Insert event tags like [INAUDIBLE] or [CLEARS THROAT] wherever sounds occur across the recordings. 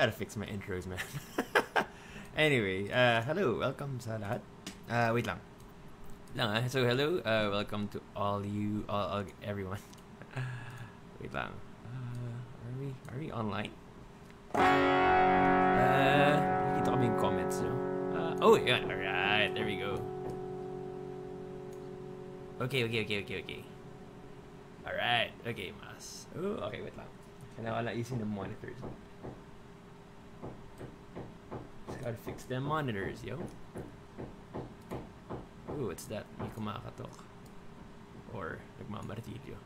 Gotta fix my intros, man. [LAUGHS] anyway, uh, hello, welcome sa lahat. Uh, wait lang. Lang, ah. So, hello, uh, welcome to all you, all, all everyone. [LAUGHS] wait lang. Uh, are we, are we online? Uh, nakita kami yung comments, no? Uh, oh, yeah, alright, there we go. Okay, okay, okay, okay, okay. Alright, okay, mas. Oh, okay, wait lang. Kailangan lang isin ng monitors. Gotta fix them monitors, yo. Ooh, what's that? May. Or nagmamartilyo.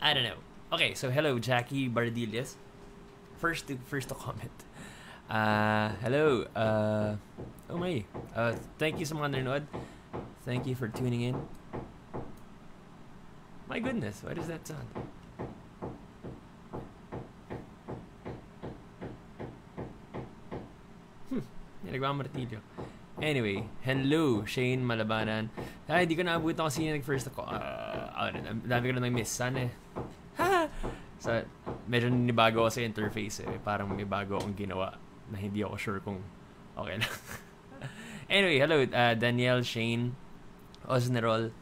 I don't know. Okay, so hello, Jackie Bardillas. First to, first to comment. Uh, hello. Uh, oh my. Uh, thank you sa. Thank you for tuning in. My goodness, what does that sound? Nagmamartilyo. Anyway, hello, Shane Malabanan. Ay, hindi ko naabutan kasi yung nag-first ako. Uh, dami ko na nang-miss. Sana eh. Ha! So, medyo nibago ako sa interface eh. Parang may bago akong ginawa na hindi ako sure kung okay lang. [LAUGHS] anyway, hello, uh, Danielle, Shane, Osnerol,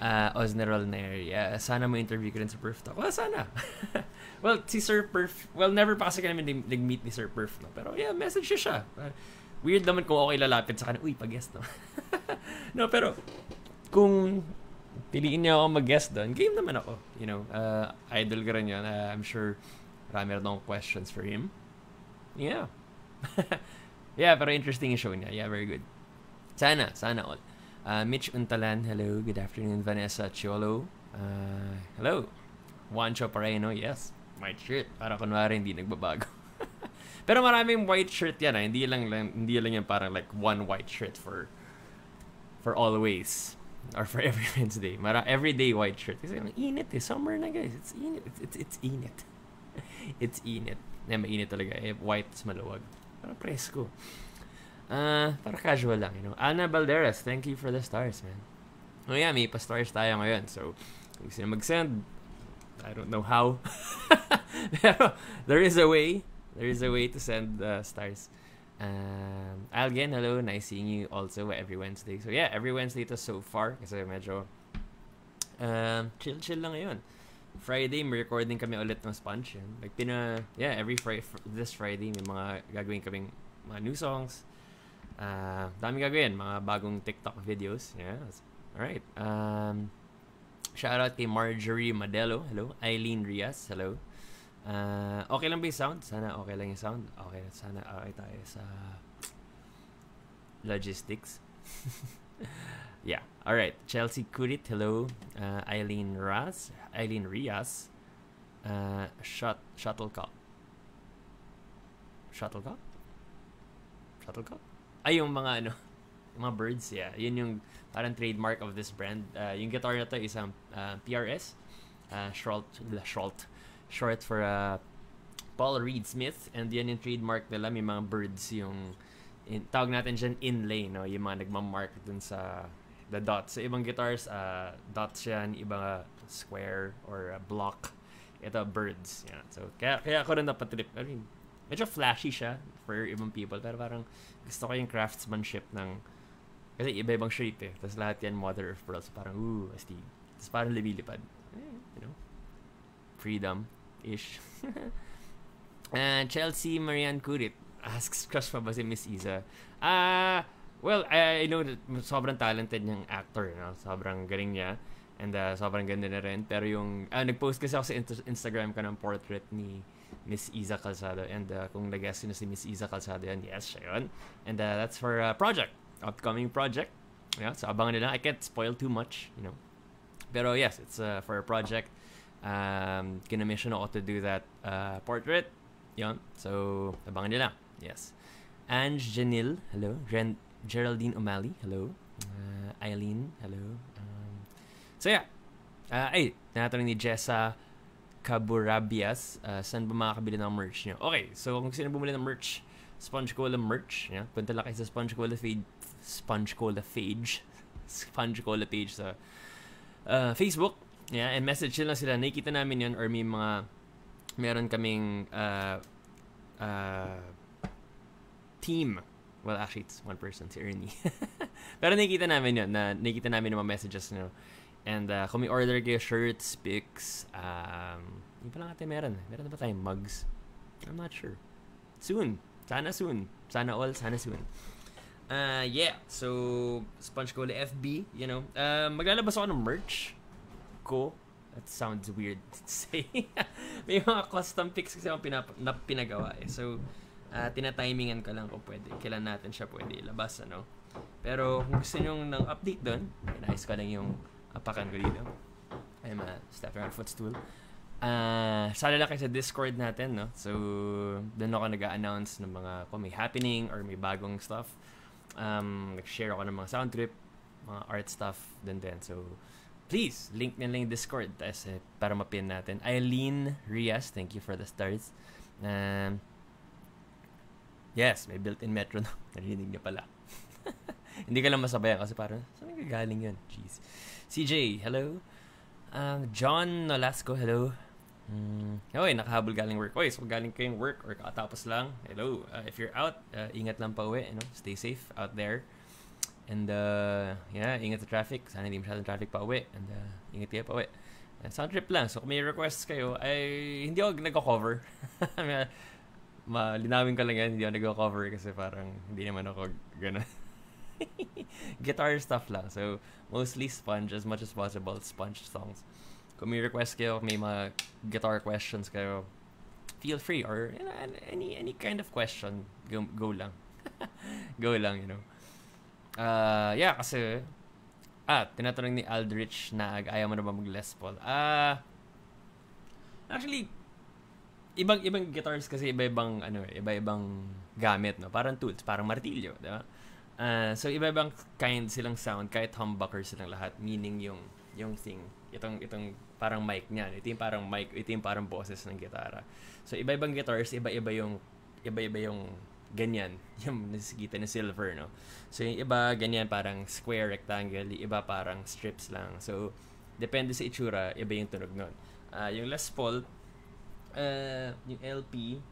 uh, Osnerol na area. Sana mo interview ko rin sa Perf Talk. Well, sana. [LAUGHS] well, si Sir Perf, well, never pa kasi kami nag-meet ni Sir Perf, no? Pero yeah, message siya siya. Uh, weird naman kung okay lalapit sa kanya, uy, pag-guest no. [LAUGHS] no, pero kung piliin niya ako mag-guest doon, game naman ako. You know, uh, idol ka rin yun. Uh, I'm sure marami rin akong questions for him. Yeah. [LAUGHS] yeah, pero interesting yung show niya. Yeah, very good. Sana, sana all. Uh, Mitch Untalan, hello. Good afternoon. Vanessa Chiolo, uh, hello. Juancho Pareno, yes. White shirt. Para kunwari hindi nagbabago. Pero maraming white shirt yan, ah. hindi lang, lang hindi lang yan parang like one white shirt for for always or for every [LAUGHS] Wednesday. Mara everyday white shirt. Kasi init eh. Summer na guys. It's init. It's, it's, it's init. [LAUGHS] it's init. Na mainit talaga. Eh, white maluwag. Para presko. Uh, para casual lang, you know. Ana Balderas, thank you for the stars, man. Oh yeah, may pa-stars tayo ngayon. So, kung sino mag-send, I don't know how. [LAUGHS] there is a way. There is a way to send uh, stars. Um, Algen, hello. Nice seeing you also every Wednesday. So yeah, every Wednesday to so far. Kasi medyo um, chill-chill lang ngayon. Friday, may recording kami ulit ng Sponge. Like, pina, yeah, every Friday, this Friday, may mga gagawin kaming mga new songs. Uh, dami gagawin, mga bagong TikTok videos. Yeah. Alright. Um, shout out kay Marjorie Madelo. Hello. Eileen Rias. Hello. Uh, okay lang ba yung sound? Sana okay lang yung sound. Okay, sana okay tayo sa logistics. [LAUGHS] yeah. All right. Chelsea Kurit, hello. Uh, Eileen Ras, Eileen Rias. Uh, shut shuttlecock. Shuttlecock? Shuttlecock? Ay, yung mga ano, [LAUGHS] yung mga birds, yeah. Yun yung parang trademark of this brand. Uh, yung guitar na to is um, uh, PRS. Uh, Schrolt, Schrolt short for uh, Paul Reed Smith and yan yung trademark nila may mga birds yung in, tawag natin dyan inlay no? Yung mga nagmamark dun sa the dots. Sa ibang guitars uh, dots yan ibang uh, square or uh, block. Ito birds yan. So kaya kaya ako rin napatrip. I mean medyo flashy siya for ibang people pero parang gusto ko yung craftsmanship ng kasi iba-ibang shape eh. Tapos lahat yan mother of pearl so parang ooh astig tapos parang lumilipad. Eh, you know freedom ish. and [LAUGHS] Chelsea Marianne Kurit asks, crush pa ba si Miss Isa? Ah, uh, well, I, I know that sobrang talented niyang actor, no? Sobrang galing niya. And uh, sobrang ganda na rin. Pero yung, uh, nag-post kasi ako sa Instagram ka ng portrait ni Miss Isa Calzado. And uh, kung nag-guess na si Miss Isa Calzado yan, yes, siya yun. And uh, that's for a project. Upcoming project. Yeah, so abangan nila. I can't spoil too much, you know. Pero yes, it's uh, for a project um, kina-mission ako to do that uh, portrait. Yon. So, abangan nila. Yes. Ange Janil, hello. Ren- Geraldine O'Malley, hello. Uh, Eileen, hello. Um, so, yeah. Uh, ay, tinatanong ni Jessa Caburabias, uh, saan ba makakabili ng merch niyo? Okay, so kung sino bumili ng merch, Sponge Cola merch, yeah, punta lang kayo sa Sponge Cola page, Sponge Cola page, [LAUGHS] Sponge Cola page sa uh, Facebook, Yeah, and message lang sila. Nakikita namin yun or may mga meron kaming uh, uh, team. Well, actually, it's one person, si Ernie. [LAUGHS] Pero nakikita namin yun, na nakikita namin yung mga messages nyo. And uh, kung may order kayo, shirts, pics, um, yun pa lang natin meron. Meron na ba tayong mugs? I'm not sure. Soon. Sana soon. Sana all, sana soon. Uh, yeah. So, Sponge Cola FB, you know. Uh, maglalabas ako ng merch ko. That sounds weird to say. [LAUGHS] May mga custom pics kasi ako pinap- na pinagawa eh. So, uh, tinatimingan ko lang kung pwede. Kailan natin siya pwede ilabas, ano. Pero kung gusto nyo ng update doon, inayos ko lang yung apakan ko dito. I'm uh, stepping on footstool. Uh, sala lang kayo sa Discord natin, no? So, doon ako nag-announce ng mga kung may happening or may bagong stuff. Um, nag-share ako ng mga sound trip, mga art stuff, din din. So, please, link nyo lang yung Discord tas, eh, para mapin natin. Eileen Rias, thank you for the stars. Um, yes, may built-in metro na. [LAUGHS] Narinig niya pala. [LAUGHS] Hindi ka lang masabayan kasi parang, saan galing yun? Jeez. CJ, hello. Um, John Nolasco, hello. Mm, okay, nakahabol galing work. Okay, so galing kayong work or katapos lang. Hello. Uh, if you're out, uh, ingat lang pa uwi. You know, stay safe out there. And, uh, yeah, ingat sa traffic. Sana hindi masyadong traffic pa uwi. And, uh, ingat kayo pa uwi. And sound trip lang. So, kung may requests kayo, ay hindi ako nagko-cover. [LAUGHS] Malinawin ko lang yan, hindi ako nagko-cover kasi parang hindi naman ako gano'n. [LAUGHS] Guitar stuff lang. So, mostly sponge as much as possible. Sponge songs. Kung may request kayo, may mga guitar questions kayo, feel free. Or you know, any any kind of question, go, go lang. [LAUGHS] go lang, you know. Uh, yeah, kasi, ah, tinatanong ni Aldrich na ayaw mo na ba mag Les Paul? Ah, uh, actually, ibang ibang guitars kasi iba-ibang ano, iba-ibang gamit, no? Parang tools, parang martilyo, di ba? Uh, so iba-ibang kind silang sound kahit humbucker silang lahat, meaning yung yung thing, itong itong parang mic niyan. Ito yung parang mic, ito yung parang boses ng gitara. So iba-ibang guitars, iba-iba yung iba-iba yung ganyan, [LAUGHS] yung nasikita na silver, no? So yung iba ganyan parang square, rectangle, yung iba parang strips lang. So depende sa itsura, iba yung tunog nun. Uh, yung Les Paul, uh, yung LP,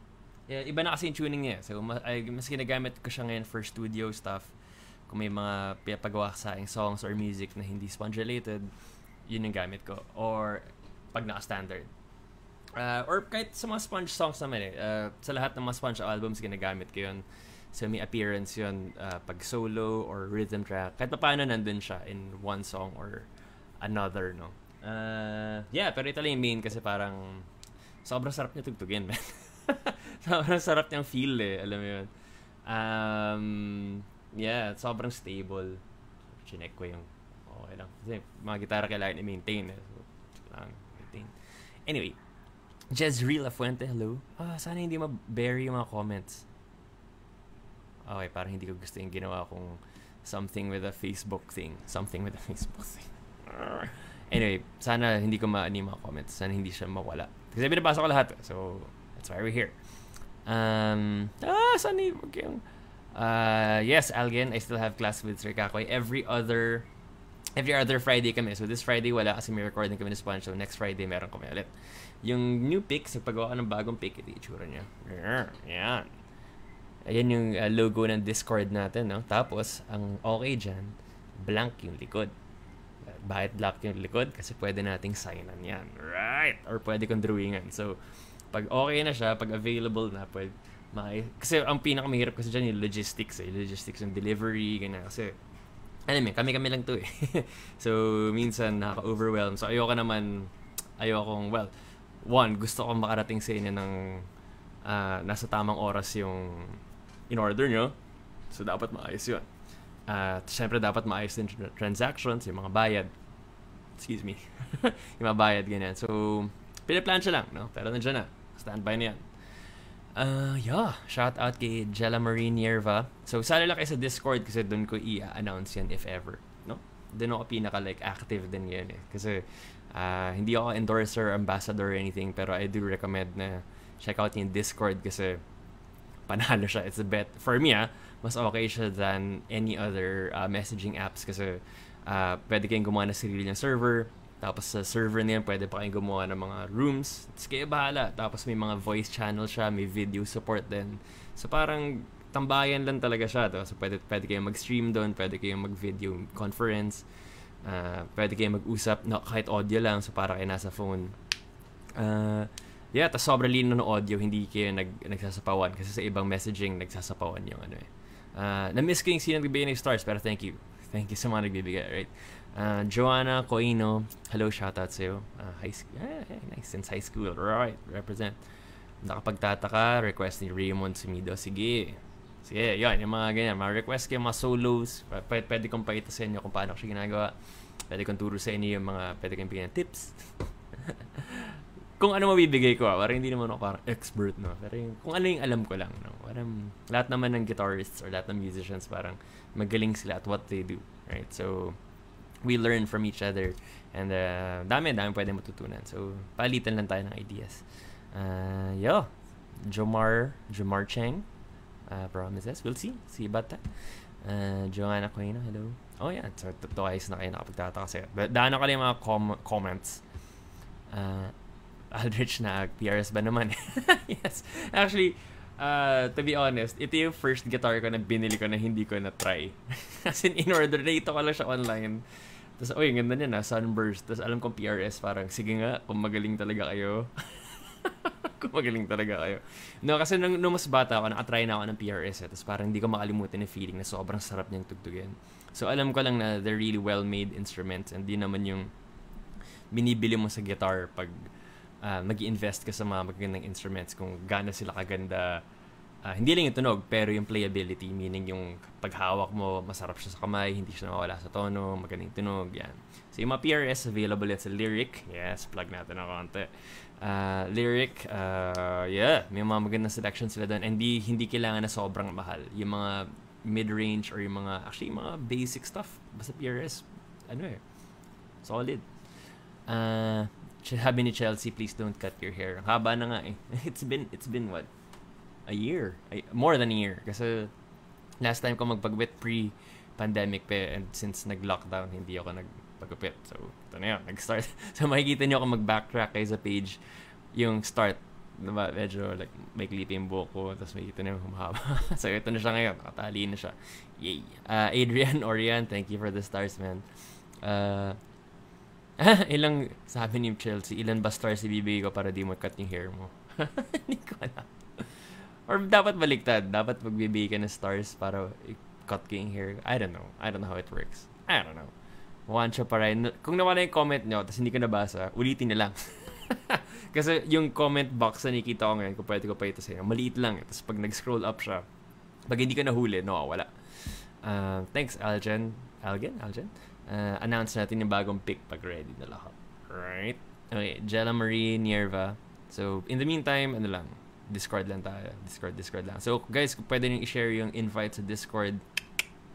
yeah, iba na kasi yung tuning niya. So, mas, ay, mas ginagamit ko siya ngayon for studio stuff. Kung may mga pinapagawa sa aking songs or music na hindi sponge related, yun yung gamit ko. Or, pag naka-standard. Uh, or kahit sa mga sponge songs naman eh. Uh, sa lahat ng mga sponge albums, ginagamit ko yun. So, may appearance yun uh, pag solo or rhythm track. Kahit pa paano nandun siya in one song or another, no? Uh, yeah, pero ito lang yung main kasi parang sobrang sarap niya tugtugin, man. [LAUGHS] sobrang sarap niyang feel eh. Alam mo yun. Um, yeah, sobrang stable. Chinek ko yung okay lang. Kasi mga gitara kailangan i-maintain. Eh. So, kailangan maintain. Anyway, Jezreel Fuente, hello. Ah, sana hindi ma-bury yung mga comments. Okay, parang hindi ko gusto yung ginawa kong something with a Facebook thing. Something with a [LAUGHS] Facebook thing. Anyway, sana hindi ko ma-ani mga comments. Sana hindi siya mawala. Kasi binabasa ko lahat. So, that's why we're here. Um, ah, saan yung, uh, yes, Algen, I still have class with Sir Kakoy. Every other every other Friday kami. So this Friday wala kasi may recording kami ng Sponge. So next Friday meron kami ulit. Yung new pics, nagpagawa ka ng bagong pic, ito itsura niya. Yan. Ayan yung uh, logo ng Discord natin, no? Tapos, ang okay dyan, blank yung likod. Bakit black yung likod? Kasi pwede nating signan yan. Right! Or pwede kong drawingan. So, pag okay na siya, pag available na, pwede, may, kasi ang pinakamahirap kasi dyan yung logistics eh. Logistics ng delivery, ganyan. Kasi, ano mo, kami-kami lang to eh. [LAUGHS] so, minsan nakaka-overwhelm. So, ayoko naman, ayoko well, one, gusto kong makarating sa inyo ng uh, nasa tamang oras yung in-order nyo. So, dapat maayos yun. At uh, syempre dapat maayos din transactions, yung mga bayad. Excuse me. [LAUGHS] yung mga bayad, ganyan. So, pinaplansya lang, no? Pero nandiyan na. Standby na yan. Uh, yeah, shout out kay Jella Marie Nierva. So, sali lang kayo sa Discord kasi doon ko i-announce yan if ever. No? Doon ako pinaka like active din yan eh. Kasi uh, hindi ako endorser, ambassador or anything pero I do recommend na check out yung Discord kasi panalo siya. It's a bet. For me ah, mas okay siya than any other uh, messaging apps kasi uh, pwede kayong gumawa ng sarili ng server Tapos sa server na pwede pa kayong gumawa ng mga rooms. Tapos kayo bahala. Tapos may mga voice channel siya, may video support din. So parang tambayan lang talaga siya. To. So pwede, pwede kayong mag-stream doon, pwede kayong mag-video conference. Uh, pwede kayong mag-usap no, kahit audio lang. So para kayo nasa phone. Uh, yeah, tapos sobrang lino ng audio, hindi kayo nag, nagsasapawan. Kasi sa ibang messaging, nagsasapawan yung ano eh. Uh, na-miss ko yung sino nagbibigay ng stars, pero thank you. Thank you sa mga nagbibigay, right? Uh, Joanna Coino, hello, shoutout sa'yo. Uh, high school, yeah, nice, since high school, right, represent. Nakapagtataka, request ni Raymond Sumido, sige. Sige, yun, yung mga ganyan, mga request kayo, mga solos, pwede, pwede kong paita sa inyo kung paano ko siya ginagawa. Pwede kong turo sa inyo yung mga, pwede kong bigyan tips. [LAUGHS] kung ano mabibigay ko, ah, parang hindi naman ako parang expert, no? Pero yung, kung ano yung alam ko lang, no? Parang, lahat naman ng guitarists or lahat ng musicians, parang magaling sila at what they do, right? So, we learn from each other. And uh, dami, dami pwede matutunan. So, palitan lang tayo ng ideas. Uh, yo, Jomar, Jomar Cheng, uh, promises. We'll see. See about that. Uh, Joanna Quino, hello. Oh yeah, so twice na kayo nakapagtataka kasi. Daanan ka lang yung mga com- comments. Uh, [LAUGHS] Aldrich na PRS ba naman? [LAUGHS] yes. Actually, uh, to be honest, ito yung first guitar ko na binili ko na hindi ko na-try. [LAUGHS] As in, in-order na ito ko lang siya online. Tapos, oy, ganda niya na, Sunburst. Tapos, alam kong PRS, parang, sige nga, kung magaling talaga kayo. [LAUGHS] kung magaling talaga kayo. No, kasi nung, nung mas bata ako, nakatry na ako ng PRS. Eh, tapos, parang hindi ko makalimutan yung feeling na sobrang sarap niyang tugtugin. So, alam ko lang na they're really well-made instruments. And di naman yung binibili mo sa guitar pag uh, nag invest ka sa mga magagandang instruments kung gaano sila kaganda uh, hindi lang yung tunog, pero yung playability, meaning yung paghawak mo, masarap siya sa kamay, hindi siya nawawala sa tono, magaling tunog, yan. So yung mga PRS available yan sa Lyric. Yes, plug natin ng konti. Uh, Lyric, uh, yeah, may mga magandang selection sila doon. And di, hindi kailangan na sobrang mahal. Yung mga mid-range or yung mga, actually, yung mga basic stuff, basta PRS, ano eh, solid. Uh, sabi ni Chelsea, please don't cut your hair. Haba na nga eh. [LAUGHS] It's been, it's been what? a year. Ay, more than a year. Kasi last time ko magpagupit pre-pandemic pa and since nag-lockdown, hindi ako nagpagupit. So, ito na yun. Nag-start. [LAUGHS] so, makikita nyo ako mag-backtrack kayo sa page yung start. Diba? Medyo like may clip yung buhok ko tapos makikita nyo humahaba. [LAUGHS] so, ito na siya ngayon. Nakatali na siya. Yay! Uh, Adrian Orian, thank you for the stars, man. Uh, [LAUGHS] ilang, sabi ni Chelsea, ilan ba stars ibibigay ko para di mo cut yung hair mo? Hindi ko alam. Or dapat baliktad. Dapat magbibigay ka ng stars para cut king hair. I don't know. I don't know how it works. I don't know. Siya pa rin. Kung nawala yung comment nyo, tapos hindi ko nabasa, ulitin na lang. [LAUGHS] Kasi yung comment box na nakikita ko ngayon, kung pwede ko pa ito sa inyo, maliit lang. Tapos pag nag-scroll up siya, pag hindi ka nahuli, no, wala. Uh, thanks, Algen. Algen? Algen? Uh, announce natin yung bagong pick pag ready na lahat. Right? Okay, Jella Marie Nierva. So, in the meantime, ano lang, Discord lang tayo. Discord, Discord lang. So, guys, kung pwede nyo i-share yung invite sa Discord,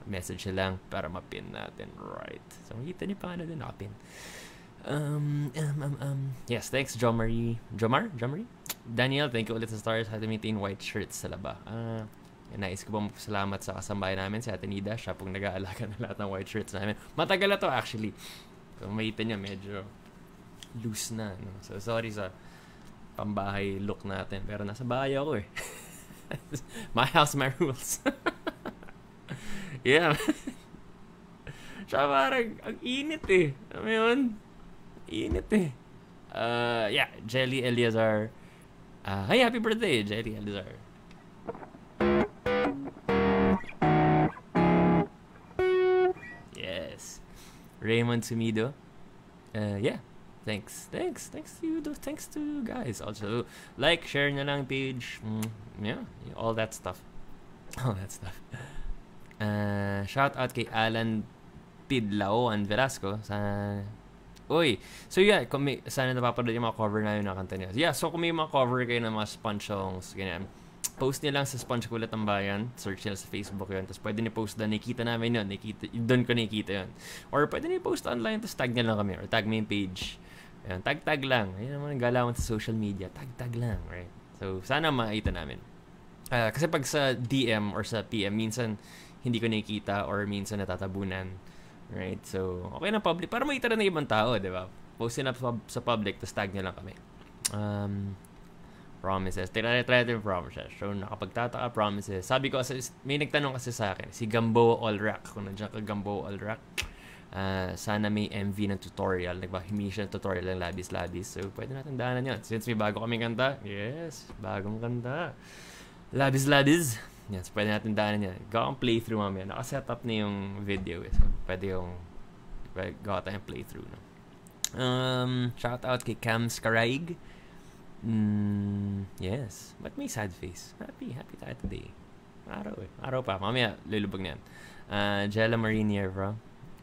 message lang para mapin natin. Right. So, makita nyo pa ano din nakapin. Um, um, um, um. Yes, thanks, Jomari. Jomar? Jomari? Daniel, thank you ulit sa stars. To maintain white shirts sa laba. Ah, uh, nais ko pong salamat sa kasambahay namin, si Ate Nida. Siya pong nag-aalaga ng lahat ng white shirts namin. Matagal na to actually. So, makita nyo, medyo loose na. No? So, sorry sa pambahay look natin. Pero nasa bahay ako eh. [LAUGHS] my house, my rules. [LAUGHS] yeah. Siya parang, [LAUGHS] ang init eh. Alam mo yun? Init eh. Uh, yeah, Jelly Eliazar. Uh, hey, happy birthday, Jelly Eliazar. Yes. Raymond Sumido. Uh, yeah, Thanks. Thanks. Thanks to you. Thanks to you guys. Also, like, share na lang page. Mm, yeah, all that stuff. [LAUGHS] All that stuff. Uh, shout out kay Alan Pidlao and Velasco sa Uy, so yeah, kung may, sana napapanood yung mga cover na yun ng kanta niya. Yeah, so kung may mga cover kayo ng mga sponge songs, ganyan, post niya lang sa Sponge Kulat ng Bayan. Search nila sa Facebook yun. Tapos pwede niya post doon. Nakikita namin yun. Nakikita, doon ko nakikita yun. Or pwede niya post online. Tapos tag niya lang kami. Or tag me yung page. Ayan, tag-tag lang. Ayan naman ang galawan sa social media. Tag-tag lang, right? So, sana makita namin. Uh, kasi pag sa DM or sa PM, minsan hindi ko nakikita or minsan natatabunan. Right? So, okay na public. Para makita na ng ibang tao, di ba? Postin up sa, public, tapos tag nyo lang kami. Um, promises. Try, try natin promises. So, nakapagtataka promises. Sabi ko, may nagtanong kasi sa akin, si Gambo Allrack, kung nandiyan ka Gambo Allrack, uh, sana may MV ng tutorial. Nagpahimi siya ng tutorial ng Labis Labis. So, pwede natin daanan yun. Since may bago kaming kanta, yes, bagong kanta. Labis Labis. Yes, pwede natin daanan yan. Gawa ang playthrough mamaya. Nakaset up na yung video. Eh. So, pwede yung gawa tayong playthrough. No? Um, shout out kay Cam Skaraig. Mm, yes. But may sad face? Happy, happy tayo today. Araw eh. Araw pa. Mamaya, lulubog na yan. Uh, Jella Marinier, bro.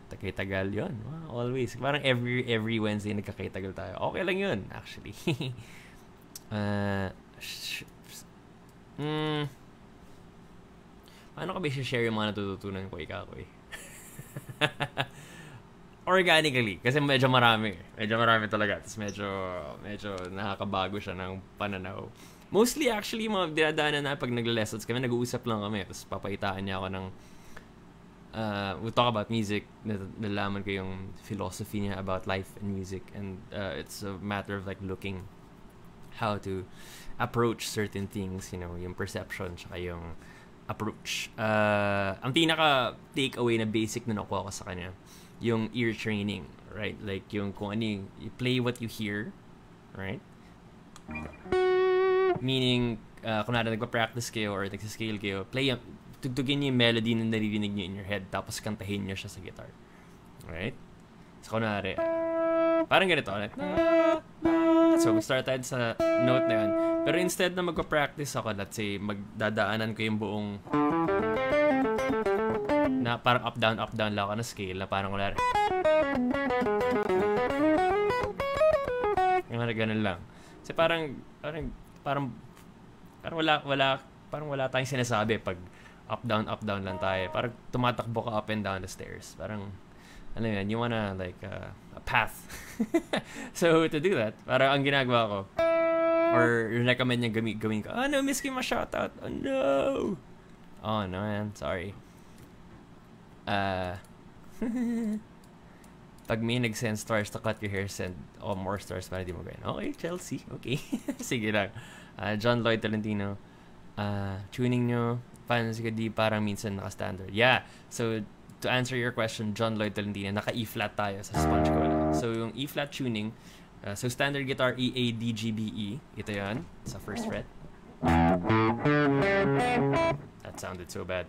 Takay-tagal yun. Wow, always. Parang every every Wednesday nagkakay-tagal tayo. Okay lang yun, actually. [LAUGHS] uh, sh- mm, paano ka ba share yung mga natututunan ko ikaw ko [LAUGHS] organically. Kasi medyo marami. Medyo marami talaga. Tapos medyo, medyo nakakabago siya ng pananaw. Mostly actually, mga dinadaanan na pag nagle-lessons kami, nag-uusap lang kami. Tapos papaitaan niya ako ng uh, we talk about music, nalaman ko yung philosophy niya about life and music. And uh, it's a matter of like looking how to approach certain things, you know, yung perception, tsaka yung approach. Uh, ang pinaka takeaway na basic na nakuha ko sa kanya yung ear training, right? Like yung kung ano yung, you play what you hear, right? Meaning, uh, kung nara nagpa-practice kayo or nagsiscale kayo, play tugtugin niyo yung melody na naririnig niyo in your head tapos kantahin niyo siya sa guitar. Right? So, kunwari, parang ganito, like, so, start tayo sa note na yun. Pero instead na magpa-practice ako, let's say, magdadaanan ko yung buong na parang up down up down lang ako na scale na parang wala yung mga ganun lang. Kasi parang parang parang parang wala wala parang wala tayong sinasabi pag up down up down lang tayo. Parang tumatakbo ka up and down the stairs. Parang ano yun you wanna like uh, a path [LAUGHS] so to do that parang ang ginagawa ko or recommend niya gawin, gawin ko oh no miss ko shoutout oh no oh no man sorry uh, [LAUGHS] pag may nag-send stars to cut your hair, send oh, more stars para di mo gawin. Okay, Chelsea. Okay. [LAUGHS] Sige lang. Uh, John Lloyd Tolentino. Uh, tuning nyo, paano si di parang minsan naka-standard. Yeah. So, to answer your question, John Lloyd Tolentino, naka-E-flat tayo sa Sponge Cola. So, yung E-flat tuning, uh, so standard guitar E, A, D, G, B, E. Ito yan, sa first fret. That sounded so bad.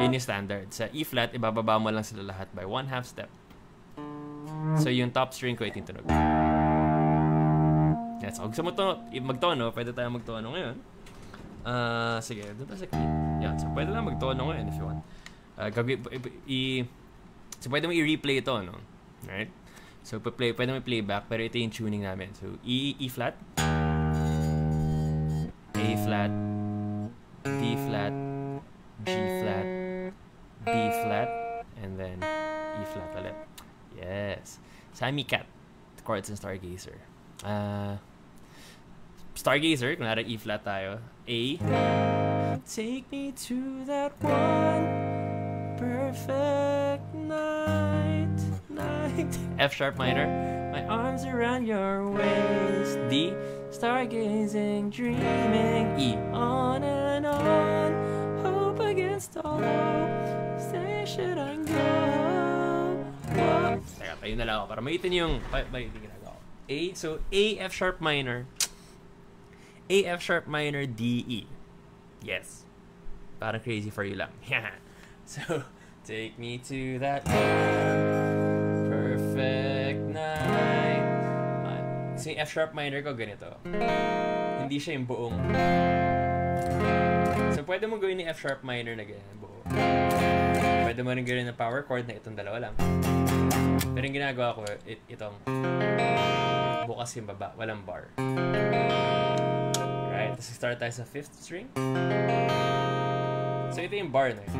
Yun yung standard. Sa E-flat, ibababa mo lang sila lahat by one half step. So, yung top string ko, ito yung tunog. Yes. Kung gusto mo to, magtono, pwede tayo magtono ngayon. Uh, sige, doon tayo sa key. Yan. So, pwede lang magtono ngayon if you want. Uh, gagawin, i, so, pwede mo i-replay ito, no? Right? So, play, pwede mo i-playback, pero ito yung tuning namin. So, E, E-flat. A-flat. D-flat. G-flat. B flat, and then E flat ulit. Yes. Sammy Cat, chords and Stargazer. Uh, Stargazer, kunwari E flat tayo. A. Take me to that one perfect night, night. F sharp minor. My arms around your waist. D. Stargazing, dreaming. E. On and on. Hope against all hope Say, should I go? What? Teka, tayo na lang ako para maitin yung... Ba, ba yung ginagawa ko? A, so A, F sharp minor. A, F sharp minor, D, E. Yes. Parang crazy for you lang. [LAUGHS] Yeah. So, take me to that perfect night. So, yung F sharp minor ko ganito. Hindi siya yung buong. So, pwede mo gawin ni F sharp minor na ganyan, buo. Pwede mo rin gawin ng power chord na itong dalawa lang. Pero yung ginagawa ko, it, itong bukas yung baba, walang bar. Right? Tapos start tayo sa fifth string. So ito yung bar na yun.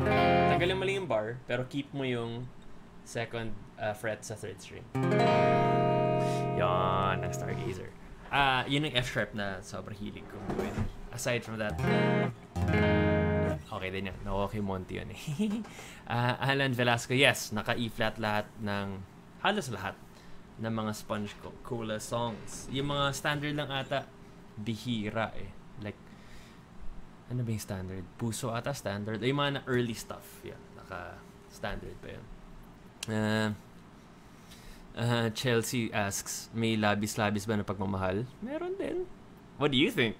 Tanggalin mo yung bar, pero keep mo yung second uh, fret sa third string. Yan, ang Stargazer. Ah, uh, yun yung F sharp na sobrang hilig kong gawin. Aside from that, Okay din yan. Nakuha kay Monty yun eh. uh, [LAUGHS] Alan Velasco, yes. Naka-E-flat lahat ng halos lahat ng mga Sponge Cola songs. Yung mga standard lang ata, bihira eh. Ano ba yung standard? Puso ata standard. Yung mga na early stuff. Yan, naka-standard pa yun. Uh, uh, Chelsea asks, may labis-labis ba na pagmamahal? Meron din. What do you think?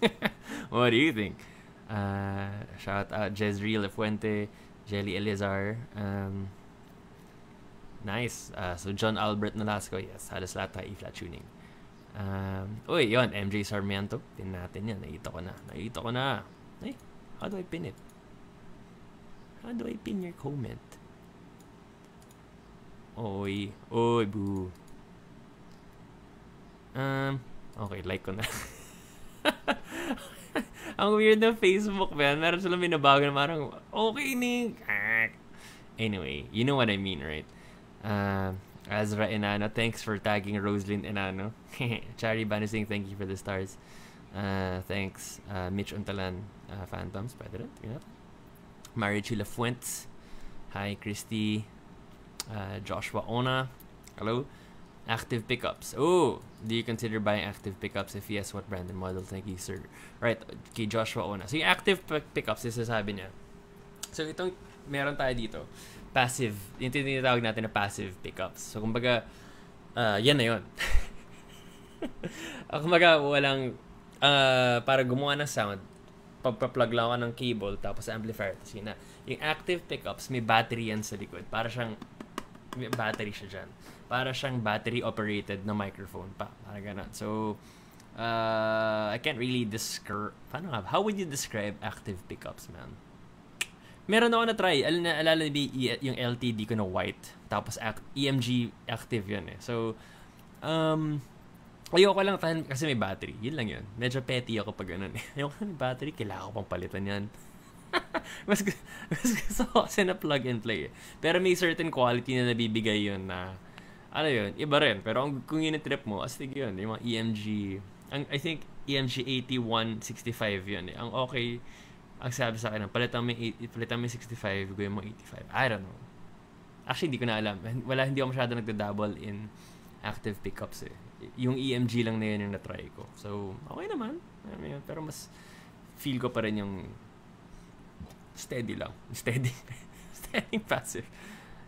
[LAUGHS] what do you think? Uh, shout out Jezreel Fuente, Jelly Eleazar. Um, nice. Uh, so John Albert Nolasco, yes, halos lahat tayo E-flat tuning. Um, uy, yon MJ Sarmiento. Pin natin yan. Nakita ko na. Nakita ko na. Ay, how do I pin it? How do I pin your comment? Oy. Oy, boo. Um, okay, like ko na. [LAUGHS] Ang weird ng Facebook, man. Meron sila binabago na parang, okay ni. Anyway, you know what I mean, right? Uh, Azra Enano, thanks for tagging Roslyn Enano. [LAUGHS] Chari Banusing, thank you for the stars. Uh, thanks, uh, Mitch Untalan, uh, Phantoms, rin. You know? Marichula Fuentes. Hi, Christy. Uh, Joshua Ona. Hello. Active pickups. Oh, do you consider buying active pickups? If yes, what brand and model? Thank you, sir. Right, kay Joshua Ona. So, active pickups, isa sabi niya. So, itong meron tayo dito passive, yung tinatawag natin na passive pickups. So, kumbaga, uh, yan na yun. [LAUGHS] kumbaga, walang, uh, para gumawa ng sound, pagpa-plug lang ako ng cable, tapos amplifier, tapos yun na. Yung active pickups, may battery yan sa likod. Para siyang, may battery siya dyan. Para siyang battery-operated na microphone pa. Para ganun. So, uh, I can't really describe, paano nga, how would you describe active pickups, man? Meron ako na try. Al na alala yung LTD ko na white. Tapos act, EMG active yun eh. So, um, ayoko lang tahan kasi may battery. Yun lang yun. Medyo petty ako pag ganun eh. [LAUGHS] Ayoko may battery, kailangan ko pang palitan yan. [LAUGHS] mas, mas gusto ko kasi na plug and play eh. Pero may certain quality na nabibigay yun na, ano yun, iba rin. Pero kung, kung yun trip mo, astig yun. Yung mga EMG, ang, I think EMG 8165 yun eh. Ang okay, ang sabi sa akin, palitan mo, palitan mo 65, gawin mo 85. I don't know. Actually, hindi ko na alam. Wala, hindi ako masyado nagda-double in active pickups eh. Yung EMG lang na yun yung na-try ko. So, okay naman. Ano yun. Pero mas feel ko pa rin yung steady lang. [LAUGHS] Steady. steady passive.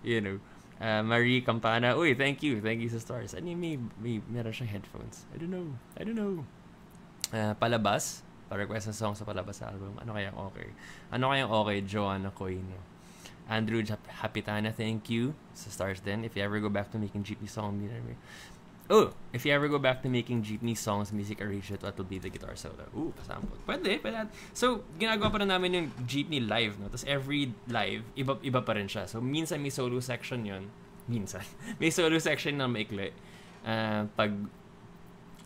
You know. Uh, Marie Campana. Uy, thank you. Thank you sa stars. Ano may, may, meron siyang headphones. I don't know. I don't know. Uh, palabas pa-request ng song sa palabas sa album. Ano kayang okay? Ano kayang okay, Joanna Coino? Andrew Hapitana, thank you sa stars din. If you ever go back to making jeepney song, Oh, if you ever go back to making jeepney songs, music arrangement, what will be the guitar solo? Ooh, pasample. Pwede, pwede. So, ginagawa pa rin namin yung jeepney live, no? Tapos every live, iba, iba pa rin siya. So, minsan may solo section yon Minsan. [LAUGHS] may solo section na maikli. Uh, pag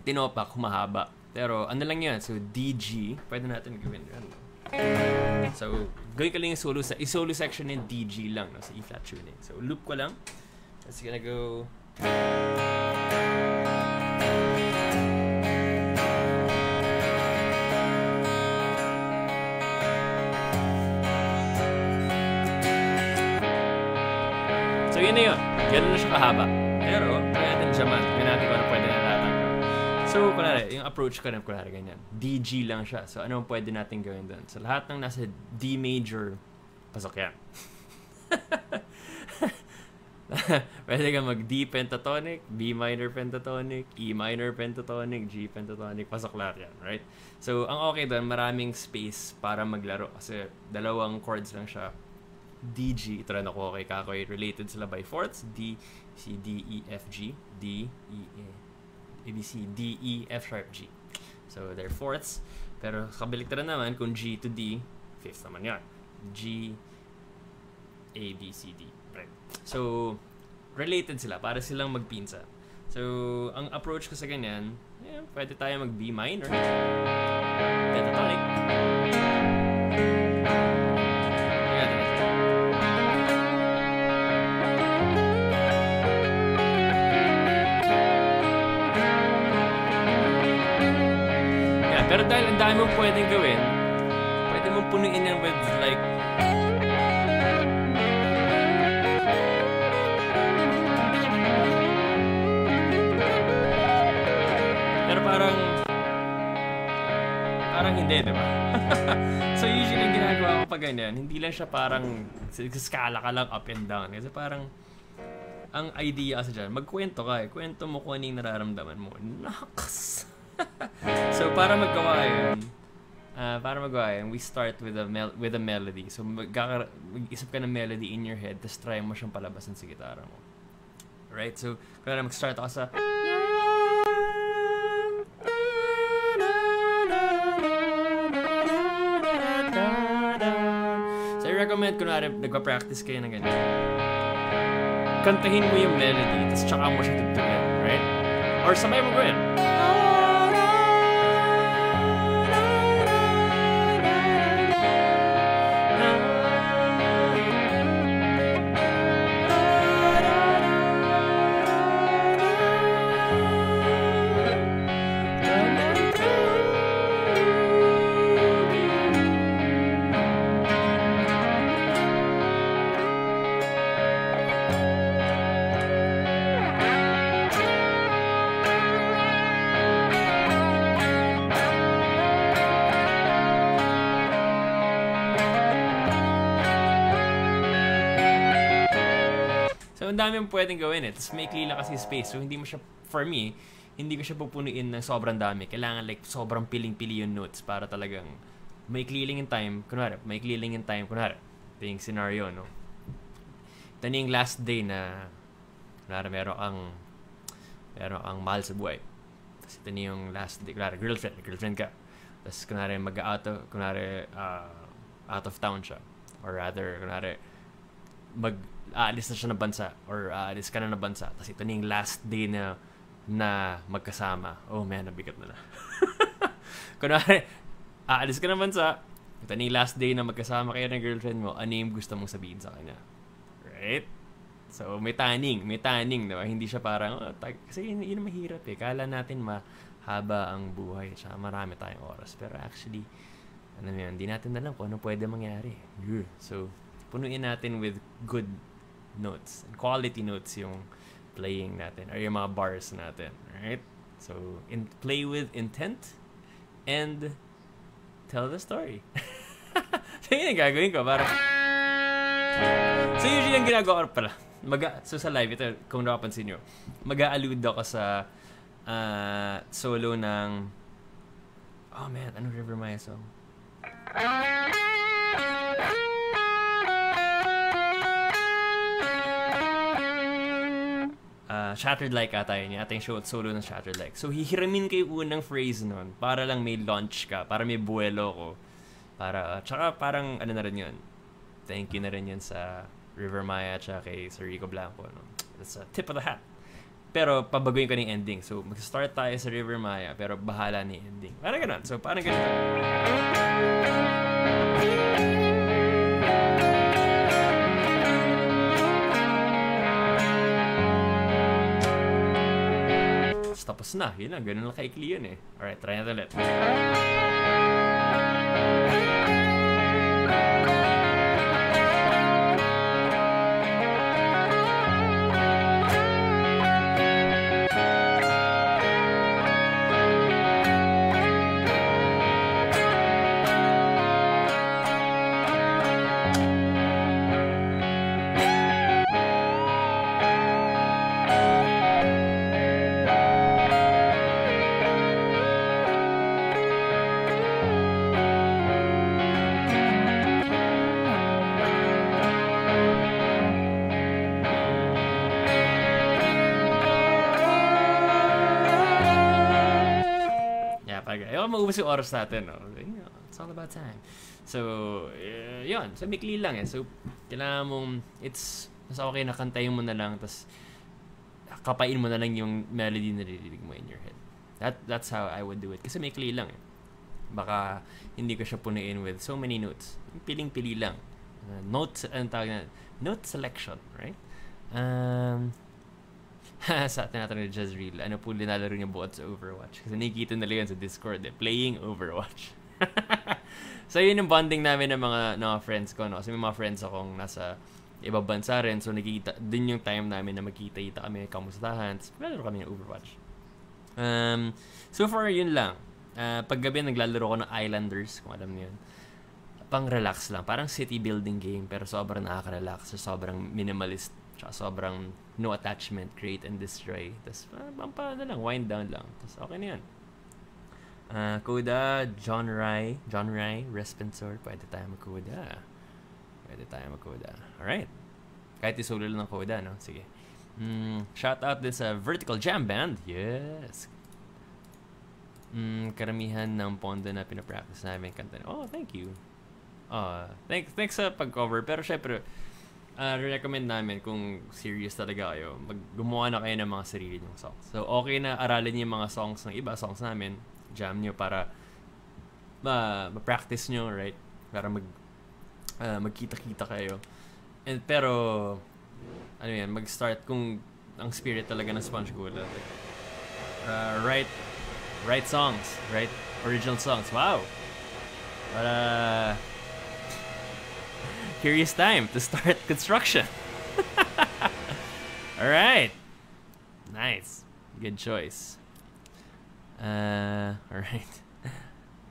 tinopak, humahaba. Pero ano lang yan, so DG, pwede natin gawin yan. So, gawin ka lang yung solo, sa solo section ng DG lang no, sa E-flat tuning. So, loop ko lang. It's gonna go... So, yun na yun. Ganun na siya kahaba. So, kunwari, yung approach ko na, kunwari, ganyan. DG lang siya. So, ano pwede natin gawin doon? So, lahat ng nasa D major, pasok yan. [LAUGHS] pwede ka mag D pentatonic, B minor pentatonic, E minor pentatonic, G pentatonic, pasok lahat yan, right? So, ang okay doon, maraming space para maglaro kasi dalawang chords lang siya. D, G, ito rin ako kay Kakoy, related sila by fourths, D, C, D, E, F, G, D, E, A, A, B, C, D, E, F sharp, G. So, they're fourths. Pero kabaliktaran naman, kung G to D, fifth naman yan. G, A, B, C, D. Right. So, related sila. Para silang magpinsa. So, ang approach ko sa ganyan, yeah, pwede tayo mag B minor. Pentatonic. Pero dami mong pwedeng gawin, pwede mong punuin yan with like Pero parang parang hindi, di ba? [LAUGHS] so usually yung ginagawa ko pag ganyan, hindi lang siya parang skala ka lang up and down. Kasi parang ang idea kasi dyan, magkwento ka eh. Kwento mo kung ano yung nararamdaman mo. Nakas! [LAUGHS] so para magawa yun, uh, para magawa yun, we start with a mel- with a melody. So mag-isip ka ng melody in your head, tapos try mo siyang palabasan sa gitara mo. Right? So, kaya mag-start ako sa recommend, kunwari, nagpa-practice kayo ng ganyan. Kantahin mo yung melody, tapos tsaka mo siya tugtugin, right? Or sabay mo gawin. Dami pwedeng gawin eh. Tapos may lang kasi space. So, hindi mo siya, for me, hindi ko siya pupunuin ng sobrang dami. Kailangan like sobrang piling-pili yung notes para talagang may lang yung time. Kunwari, may lang yung time. Kunwari, ito yung scenario, no? Ito yung last day na kunwari, meron ang meron ang mahal sa buhay. Tapos ito na yung last day. Kunwari, girlfriend. Girlfriend ka. Tapos kunwari, mag-out kunwari, uh, out of town siya. Or rather, kunwari, mag aalis na siya ng bansa or aalis ka na ng bansa. Tapos ito na yung last day na na magkasama. Oh man, nabigat na na. [LAUGHS] Kunwari, aalis ka ng bansa, ito na yung last day na magkasama kayo ng girlfriend mo, ano yung gusto mong sabihin sa kanya? Right? So, may tanning. May tanning, diba? Hindi siya parang, oh, tag, kasi yun, yun mahirap eh. Kala natin mahaba ang buhay. Tsaka marami tayong oras. Pero actually, ano yun, hindi natin alam kung ano pwede mangyari. So, punuin natin with good notes. Quality notes yung playing natin or yung mga bars natin. Right? So, in, play with intent and tell the story. [LAUGHS] so, yun yung gagawin ko. Para... So, usually yung ginagawa ko pala. Mag so, sa live, ito, kung nakapansin nyo, mag-a-allude ako sa uh, solo ng oh man, ano River Maya song? Uh, Shattered Like ata yun. Ata yung show at solo ng Shattered Like. So, hihiramin kayo unang phrase nun para lang may launch ka, para may buwelo ko. Para, tsaka parang, ano na rin yun, thank you na rin yun sa River Maya tsaka kay Sir Rico Blanco. No? That's a tip of the hat. Pero, pabaguin ko ng ending. So, mag-start tayo sa River Maya, pero bahala ni ending. Parang ganun. So, parang ganun. Tapos na. Yun lang, ganun lang kaikli yun eh. Alright, try natin ulit. Yung oras natin, no? It's all about time. So, uh, yun. So, mikli lang eh. So, kailangan mong, it's, mas okay na kantayin mo na lang, tapos kapain mo na lang yung melody na narinig mo in your head. That, that's how I would do it. Kasi mikli lang eh. Baka hindi ko siya punuin with so many notes. Piling-pili lang. Uh, notes, ang tawag na, note selection, right? Um, [LAUGHS] sa atin natin ni Jezreel, ano po linalaro niya buot sa Overwatch. Kasi nakikita nila yan sa Discord eh, playing Overwatch. [LAUGHS] so yun yung bonding namin ng mga, ng mga friends ko. No? Kasi may mga friends akong nasa ibang bansa rin. So nakikita, din yung time namin na magkita-kita kami, kamustahan. Tapos lalaro kami ng Overwatch. Um, so far, yun lang. Uh, paggabi, naglalaro ko ng Islanders, kung alam niyo yun. Pang relax lang. Parang city building game, pero sobrang nakaka-relax. So, sobrang minimalist. Tsaka sobrang no attachment, create and destroy. Tapos, uh, pampa na lang, wind down lang. Tapos, okay na yan. Uh, Kuda, John Rai, John Rai, Responsor, pwede tayo magkuda. Pwede tayo magkuda. Alright. Kahit isulo lang ng kuda, no? Sige. Mm, shout out din sa Vertical Jam Band. Yes. Mm, karamihan ng pondo na pinapractice namin kanta. Oh, thank you. Uh, thanks, thanks sa pag-cover. Pero syempre, uh, recommend namin kung serious talaga kayo, mag gumawa na kayo ng mga sarili nyong songs. So, okay na aralin niyo yung mga songs ng iba, songs namin, jam niyo para ma, ma-practice nyo, right? Para mag uh, magkita-kita kayo. And, pero, ano yan, mag-start kung ang spirit talaga ng Sponge Gula. Uh, write write songs, write original songs. Wow. Uh, curious time to start [LAUGHS] construction. [LAUGHS] all right. Nice. Good choice. Uh, [LAUGHS] all right.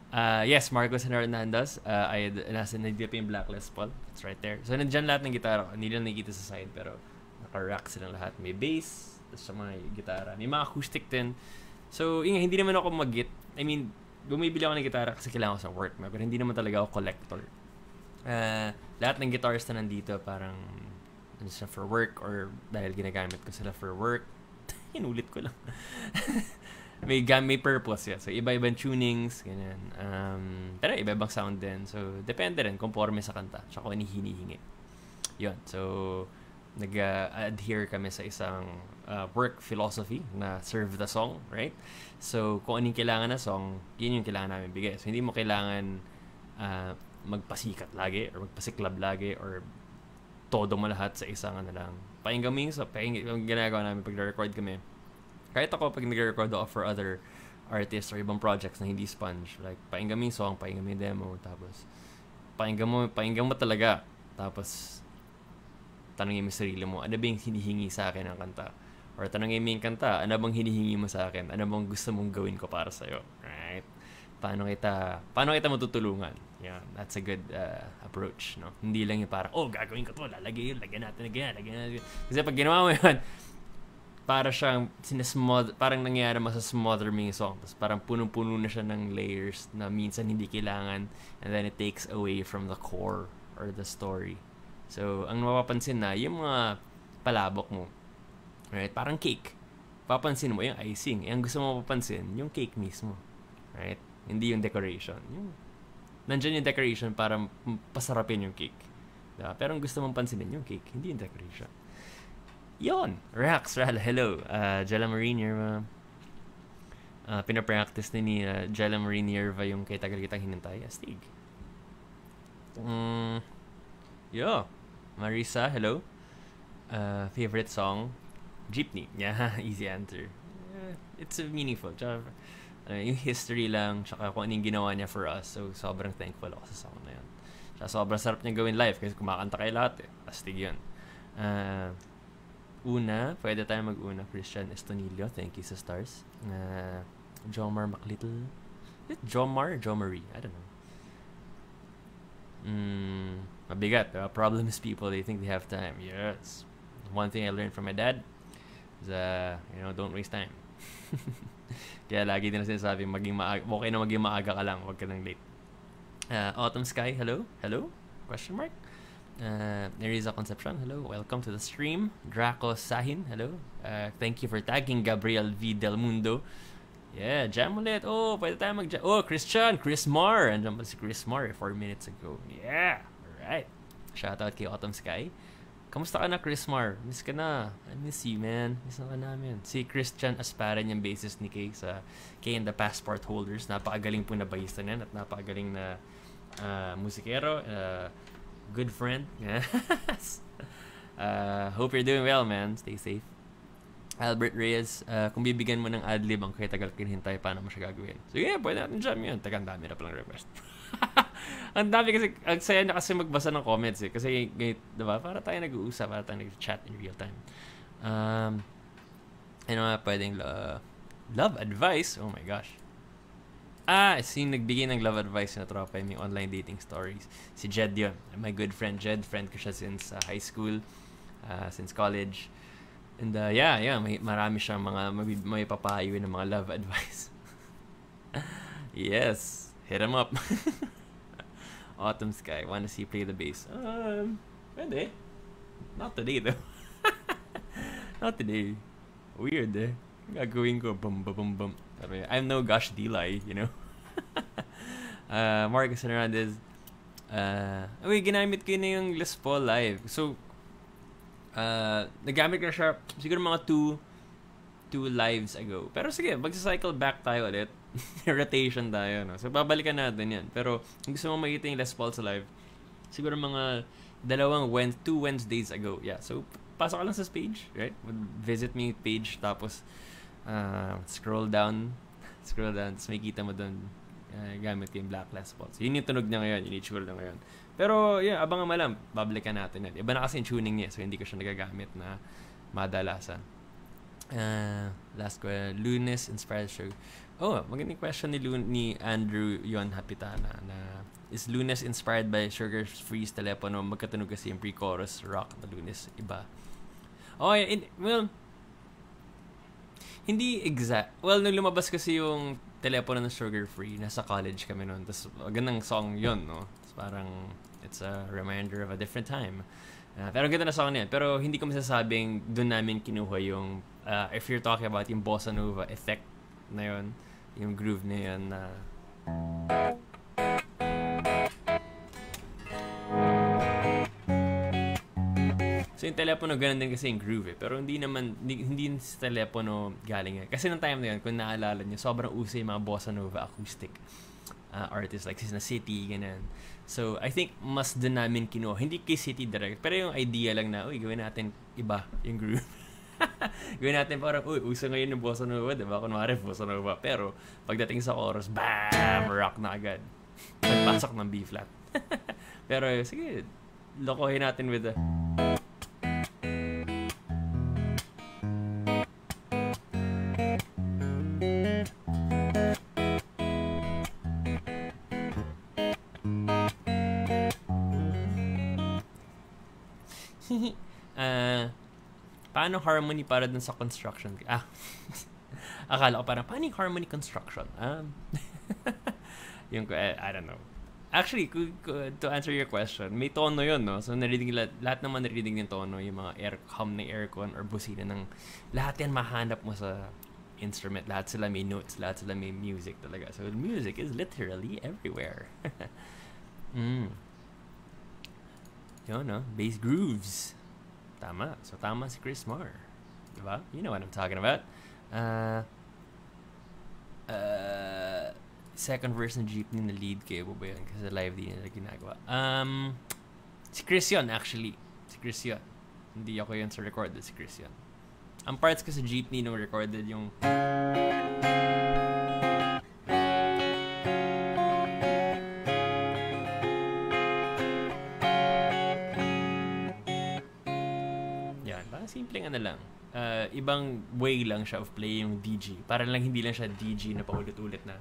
Uh, yes, Marcos and Hernandez. Uh, ay, nasa nandiyan pa yung blacklist, Paul. It's right there. So, nandiyan lahat ng gitara. Hindi lang nakikita sa side, pero naka-rack silang lahat. May bass, tapos sa mga gitara. May mga acoustic din. So, yun, hindi naman ako mag-git. I mean, bumibili ako ng gitara kasi kailangan ko sa work. Pero hindi naman talaga ako collector. Uh, lahat ng guitars na nandito parang ano siya for work or dahil ginagamit ko sila for work. [LAUGHS] Inulit ko lang. [LAUGHS] may gam may purpose yan. So, iba-ibang tunings, ganyan. Um, pero iba-ibang sound din. So, depende rin, conforme sa kanta. Tsaka kung hinihingi. Yun. So, nag-adhere kami sa isang uh, work philosophy na serve the song, right? So, kung anong kailangan na song, yun yung kailangan namin bigay. So, hindi mo kailangan uh, magpasikat lagi or magpasiklab lagi or todo mo lahat sa isang ano lang. Pakinggan mo yung, so, pakinggan, ginagawa namin pag record kami. Kahit ako, pag nag-record ako for other artists or ibang projects na hindi sponge, like, pakinggan mo yung song, pakinggan mo yung demo, tapos, pakinggan mo, pakinggan mo talaga. Tapos, tanongin mo sarili mo, ano ba yung hinihingi sa akin ng kanta? Or tanongin mo yung kanta, ano bang hinihingi mo sa akin? Ano bang gusto mong gawin ko para sa'yo? Right? Paano kita, paano kita matutulungan? Yeah, that's a good uh, approach, no? Hindi lang yung parang, oh, gagawin ko to, lalagay yun, lagyan natin, lagyan, lagyan natin. Kasi pag ginawa mo yun, para siyang sinesmother, parang nangyayari mas smother mo yung song. Tapos parang punong-puno na siya ng layers na minsan hindi kailangan and then it takes away from the core or the story. So, ang mapapansin na, yung mga palabok mo, right, parang cake. Papansin mo yung icing. Eh, ang gusto mo mapapansin, yung cake mismo. Right? Hindi yung decoration. Yung, nandyan yung decoration para pasarapin yung cake. Diba? Pero ang gusto mong pansinin yung cake, hindi yung decoration. Yon! Rax, Ral, hello. Uh, Jella Marine, uh, uh, pinapractice ni uh, Jella Marine Yerva yung kay tagal kitang hinintay. Astig. Mm, yeah. Marisa, hello. Uh, favorite song? Jeepney. Yeah, [LAUGHS] easy answer. Uh, it's meaningful. Tsaka, uh, yung history lang, tsaka kung anong ginawa niya for us. So, sobrang thankful ako sa song na yun. Tsaka sobrang sarap niya gawin live kasi kumakanta kayo lahat eh. Astig yun. Uh, una, pwede tayo mag-una. Christian Estonilio, thank you sa stars. Uh, Jomar McLittle. Is it Jomar Jomarie? I don't know. Mm, mabigat. The problem is people, they think they have time. Yes. One thing I learned from my dad is, uh, you know, don't waste time. [LAUGHS] [LAUGHS] Kaya lagi na sinasabi, maging maaga, okay na maging maaga ka lang, wag ka nang late. Uh, Autumn Sky, hello? Hello? Question mark? Uh, Nereza Concepcion, hello. Welcome to the stream. Draco Sahin, hello. Uh, thank you for tagging Gabriel V. Del Mundo. Yeah, jam ulit. Oh, pwede tayo mag-jam. Oh, Christian, Chris Mar. Andiyan pa si Chris Mar 4 minutes ago. Yeah. Alright. Shout out kay Autumn Sky. Kamusta ka na, Chris Mar? Miss ka na. I miss you, man. Miss na ka namin. Si Christian Asparan yung basis ni Kay sa Kay and the Passport Holders. Napakagaling po na bayista niyan at napakagaling na uh, musikero. Uh, good friend. [LAUGHS] Uh, hope you're doing well, man. Stay safe. Albert Reyes, uh, kung bibigyan mo ng adlib ang kaya tagal kinhintay, paano mo siya gagawin? Sige, pwede natin jam yun. Tagang dami na palang request. [LAUGHS] [LAUGHS] ang dami kasi, ang saya na kasi magbasa ng comments eh. Kasi, diba, para tayo nag-uusap, para tayo nag-chat in real time. Um, ano nga pwedeng uh, love advice? Oh my gosh. Ah, si nagbigay ng love advice na tropa yung online dating stories. Si Jed yun. My good friend Jed. Friend ko siya since uh, high school, uh, since college. And uh, yeah, yeah, may, marami siyang mga may, may papayo ng mga love [LAUGHS] advice. yes, hit him up. [LAUGHS] Autumn Sky, wanna see play the bass? Um, pwede. Not today though. [LAUGHS] Not today. Weird eh. Gagawin ko, bum bum bum bum. I'm no gosh Delay, you know? [LAUGHS] uh, Marcus Hernandez, uh, uy, ginamit ko na yung Les Paul live. So, uh, nagamit ko na siya siguro mga two, two lives ago. Pero sige, magsa-cycle back tayo ulit. [LAUGHS] Rotation tayo, no? So, babalikan natin yan. Pero, kung gusto mo makita yung Les Paul sa live, siguro mga dalawang, Wed two Wednesdays ago. Yeah, so, pasok ka lang sa page, right? Visit me page, tapos, uh, scroll down, [LAUGHS] scroll down, tapos makikita mo doon, uh, gamit yung Black Les Paul. So, yun yung tunog niya ngayon, yun yung itsura niya ngayon. Pero, yeah, abang nga malam, babalikan natin yan. Iba na kasi yung tuning niya, so hindi ko siya nagagamit na madalasan. Uh, last ko, Lunes Inspired Show. Oh, magandang question ni, Lun ni Andrew Yon Hapitana na is Lunes inspired by Sugar Free's telepono? Magkatunog kasi yung pre-chorus rock na Lunes. Iba. Oh, in, well, hindi exact. Well, nung lumabas kasi yung telepono ng Sugar Free, nasa college kami noon. Tapos, magandang song yun, no? It's parang, it's a reminder of a different time. Uh, pero ganda na song niyan. Pero hindi ko masasabing doon namin kinuha yung, uh, if you're talking about yung bossa nova effect na yun, yung groove na yun na, So yung telepono ganun din kasi yung groove eh. Pero hindi naman, hindi, hindi sa telepono galing eh. Kasi nung time na yun, kung naalala nyo, sobrang uso yung mga bossa nova acoustic uh, artists like na City, ganun. So I think mas din namin kinuha. Hindi kay City direct, pero yung idea lang na, uy, gawin natin iba yung groove. [LAUGHS] gawin natin parang, uy, uso ngayon yung bossa nova, diba? Kunwari, bossa nova. Pero pagdating sa chorus, bam! Rock na agad. Nagpasok ng B-flat. [LAUGHS] pero sige, lokohin natin with the... paano harmony para dun sa construction? Ah, [LAUGHS] akala ko parang, paano yung harmony construction? Um, [LAUGHS] yung, uh, I don't know. Actually, to answer your question, may tono yun, no? So, narinig, lahat, lahat naman narinig ng tono, yung mga air, hum ng aircon or busina ng, lahat yan mahanap mo sa instrument. Lahat sila may notes, lahat sila may music talaga. So, music is literally everywhere. [LAUGHS] mm. Yun, no? Bass grooves. Tama. So, tama si Chris Marr. Diba? You know what I'm talking about. Uh, uh, second verse ng Jeepney na lead kayo ba yun? Kasi live din nila ginagawa. Um, si Chris yun, actually. Si Chris yun. Hindi ako yun sa recorded. Si Chris yun. Ang parts ko sa Jeepney nung recorded yung... ibang way lang siya of playing yung DG. Para lang hindi lang siya DG na paulit-ulit na.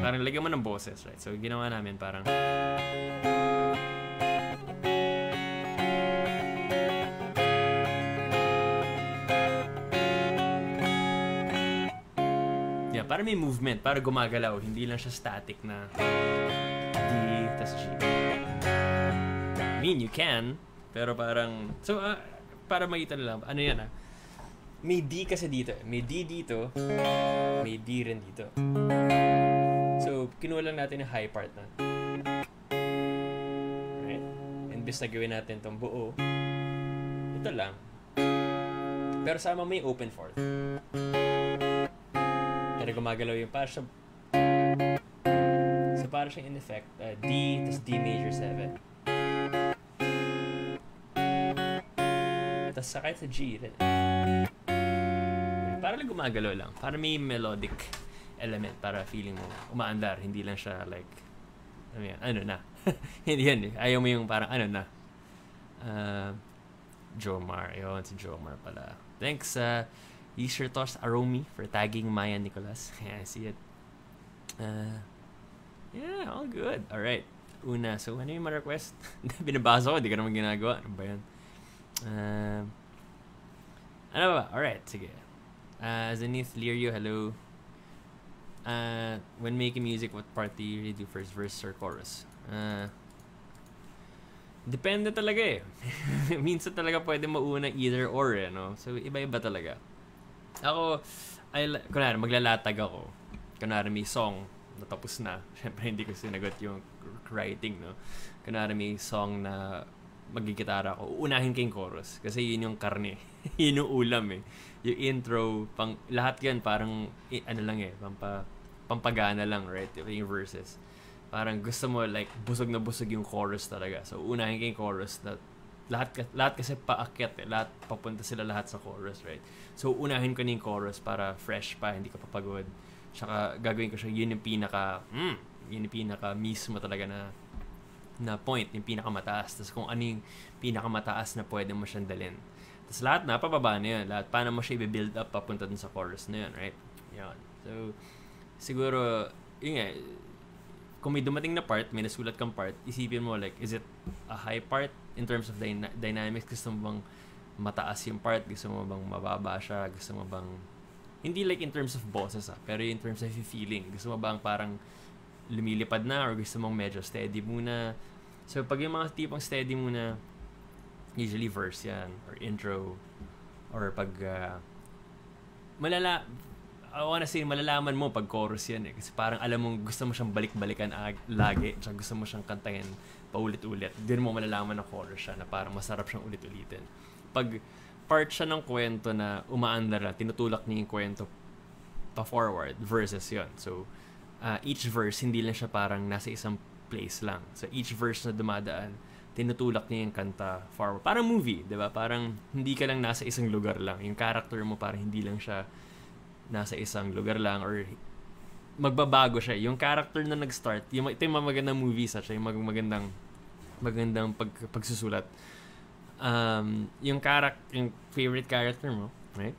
Parang lagyan mo ng boses, right? So, ginawa namin parang... Yeah, para may movement, para gumagalaw. Hindi lang siya static na D, tas G mean, you can. Pero parang, so, uh, para makita nila, ano yan ah. May D kasi dito. Eh. May D dito. May D rin dito. So, kinuha lang natin yung high part na. Right? And bis na gawin natin itong buo, ito lang. Pero sama may open fourth. Pero gumagalaw yung para siya So, para siyang in effect, uh, D, tas D major 7. Tapos sakay sa G rin. Para lang gumagalo lang. Para may melodic element. Para feeling mo umaandar. Hindi lang siya like, ano yan, ano na. [LAUGHS] hindi yan eh. Ayaw mo yung parang ano na. Uh, Jomar. Yun, si Jomar pala. Thanks, uh, Yshirtos Aromi for tagging Maya Nicolas. [LAUGHS] Yeah, I see it. Uh, yeah, all good. All right. Una, so ano yung ma-request? [LAUGHS] Binabasa ko, di ka naman ginagawa. Ano ba yan? Uh, ano ba? Alright, sige. Uh, Zenith Lirio, hello. Uh, when making music, what part do you do first, verse or chorus? Uh, depende talaga eh. [LAUGHS] Minsan talaga pwede mauna either or eh, no? So, iba-iba talaga. Ako, I, kunwari, maglalatag ako. Kunwari, may song na tapos [LAUGHS] na. Siyempre, hindi ko sinagot yung writing, no? Kunwari, may song na magigitara ako, uunahin ko chorus. Kasi yun yung karne. [LAUGHS] yun yung ulam eh. Yung intro, pang, lahat yan parang, eh, ano lang eh, pampa, pampagana lang, right? Yung verses. Parang gusto mo, like, busog na busog yung chorus talaga. So, unahin ko chorus na lahat, lahat kasi paakyat eh. Lahat, papunta sila lahat sa chorus, right? So, unahin ko na yung chorus para fresh pa, hindi ka papagod. Tsaka, gagawin ko siya, yun yung pinaka, mm, yun yung pinaka mismo talaga na na point, yung pinakamataas. Tapos kung ano yung pinakamataas na pwede mo siyang dalhin. Tapos lahat na, pababa na yun. Lahat, paano mo siya i-build up papunta dun sa chorus na yun, right? Yun. So, siguro, yun nga, kung may dumating na part, may nasulat kang part, isipin mo like, is it a high part in terms of dyna- dynamics? Gusto mo bang mataas yung part? Gusto mo bang mababa siya? Gusto mo bang hindi like in terms of bosses ah, pero in terms of feeling. Gusto mo bang parang lumilipad na or gusto mong medyo steady muna? So, pag yung mga tipong steady muna, usually verse yan or intro or pag uh, malala I wanna say, malalaman mo pag chorus yan eh. Kasi parang alam mong gusto mo siyang balik-balikan ag- lagi. Tsaka gusto mo siyang kantahin paulit-ulit. Din mo malalaman na chorus siya na parang masarap siyang ulit-ulitin. Pag part siya ng kwento na umaandar na, tinutulak niya yung kwento pa forward versus yon So, uh, each verse, hindi lang siya parang nasa isang place lang. So, each verse na dumadaan, tinutulak niya yung kanta forward. Parang movie, di ba? Parang hindi ka lang nasa isang lugar lang. Yung character mo parang hindi lang siya nasa isang lugar lang or magbabago siya. Yung character na nag-start, yung, ito yung magandang movie sa siya, yung mag, magandang magandang pag, pagsusulat. Um, yung character, yung favorite character mo, right?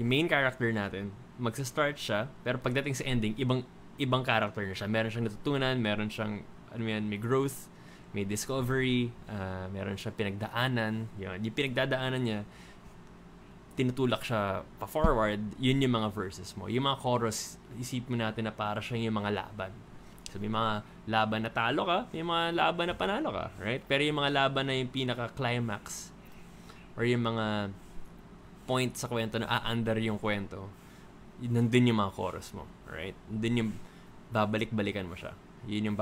Yung main character natin, magsa-start siya, pero pagdating sa ending, ibang ibang character na siya. Meron siyang natutunan, meron siyang ano yan, may growth, may discovery, uh, meron siyang pinagdaanan. Yun, yung pinagdadaanan niya, tinutulak siya pa forward, yun yung mga verses mo. Yung mga chorus, isip mo natin na para siyang yung mga laban. So, may mga laban na talo ka, may mga laban na panalo ka, right? Pero yung mga laban na yung pinaka-climax, or yung mga point sa kwento na aandar yung kwento, nandun yung mga chorus mo, right? Nandun yung babalik-balikan mo siya. Yun yung,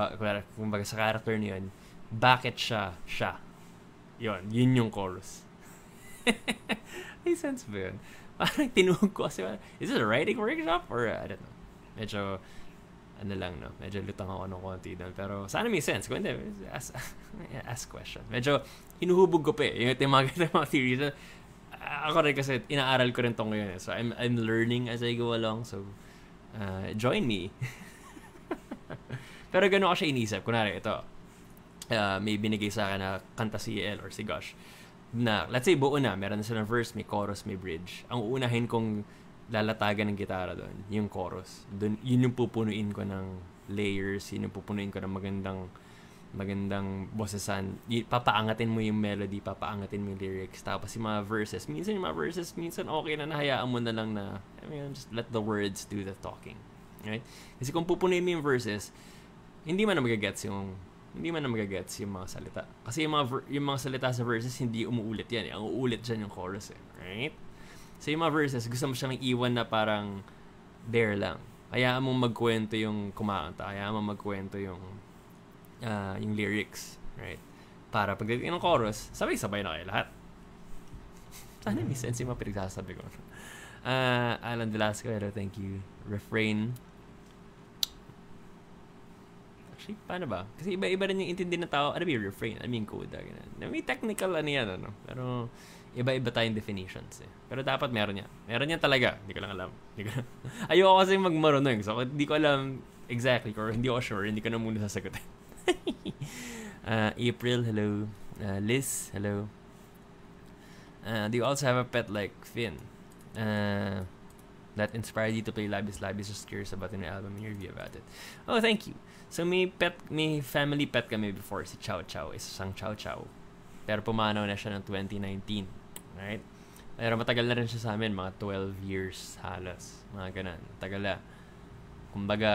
kung baga sa character niyo yun, bakit siya, siya. Yun, yun yung chorus. [LAUGHS] May sense ba yun? Parang tinuhog ko kasi, is it a writing workshop? Or, uh, I don't know. Medyo, ano lang, no? Medyo lutang ako ng konti doon. Pero, sana may sense. Kung hindi, ask, [LAUGHS] ask question. Medyo, hinuhubog ko pa eh. Yung mga, mga theories. Ako rin kasi, inaaral ko rin tong ngayon. Eh. So, I'm, I'm learning as I go along. So, uh, join me. [LAUGHS] Pero gano'n ko siya inisip. Kunwari, ito, uh, may binigay sa akin na kanta si El or si Gosh na, let's say buo na, meron na silang verse, may chorus, may bridge. Ang uunahin kong lalatagan ng gitara doon, yung chorus. Dun, yun yung pupunuin ko ng layers, yun yung pupunuin ko ng magandang magandang bossesan. Papaangatin mo yung melody, papaangatin mo yung lyrics. Tapos yung mga verses, minsan yung mga verses, minsan okay na nahayaan mo na lang na, I mean, just let the words do the talking. Right? Kasi kung pupunuin mo yung verses, hindi man na magagets yung hindi man na magagets yung mga salita. Kasi yung mga, yung mga salita sa verses, hindi umuulit yan. Eh. Ang uulit dyan yung chorus eh. Right? So yung mga verses, gusto mo siyang iwan na parang there lang. Hayaan mo magkwento yung kumakanta. Hayaan mo magkwento yung uh, yung lyrics. Right? Para pagdating ng chorus, sabay-sabay na kayo lahat. Sana may sense yung mga pinagsasabi ko. Uh, Alan Velasco, thank you. Refrain Actually, paano ba? Kasi iba-iba rin yung intindi ng tao. Ano ba yung refrain? Ano yung coda? Ganun. May technical ano yan, ano? Pero, iba-iba tayong definitions eh. Pero dapat meron niya. Meron niya talaga. Hindi ko lang alam. [LAUGHS] Ayoko kasi magmarunong. So, hindi ko alam exactly or hindi ako sure. Hindi ko na muna sasagutin. [LAUGHS] uh, April, hello. Uh, Liz, hello. Uh, do you also have a pet like Finn? Uh, that inspired you to play Labis Labis. Just curious about the album and your review about it. Oh, thank you. So, may pet, may family pet kami before, si Chow Chow. Isang Chow Chow. Pero pumanaw na siya ng 2019. Right? Pero matagal na rin siya sa amin, mga 12 years halos. Mga ganun. Tagal na. Kumbaga,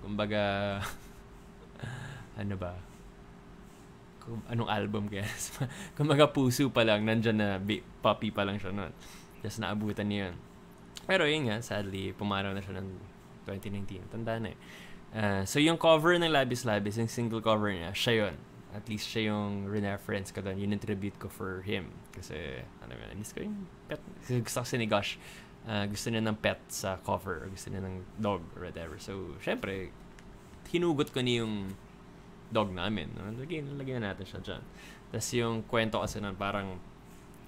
kumbaga, [LAUGHS] ano ba? Kung, anong album kaya? [LAUGHS] kumbaga puso pa lang, nandyan na, puppy pa lang siya noon. Just naabutan niya yun. Pero yun nga, sadly, pumaraw na siya ng 2019. Tanda na eh. Uh, so yung cover ng Labis Labis, yung single cover niya, siya yun at least siya yung reference ko doon. Yun yung tribute ko for him. Kasi, ano yun, miss ko yung pet. Kasi gusto kasi ni Gosh, uh, gusto niya ng pet sa cover or gusto niya ng dog or whatever. So, syempre, hinugot ko ni yung dog namin. No? Lagyan, lagyan natin siya dyan. Tapos yung kwento kasi nun, parang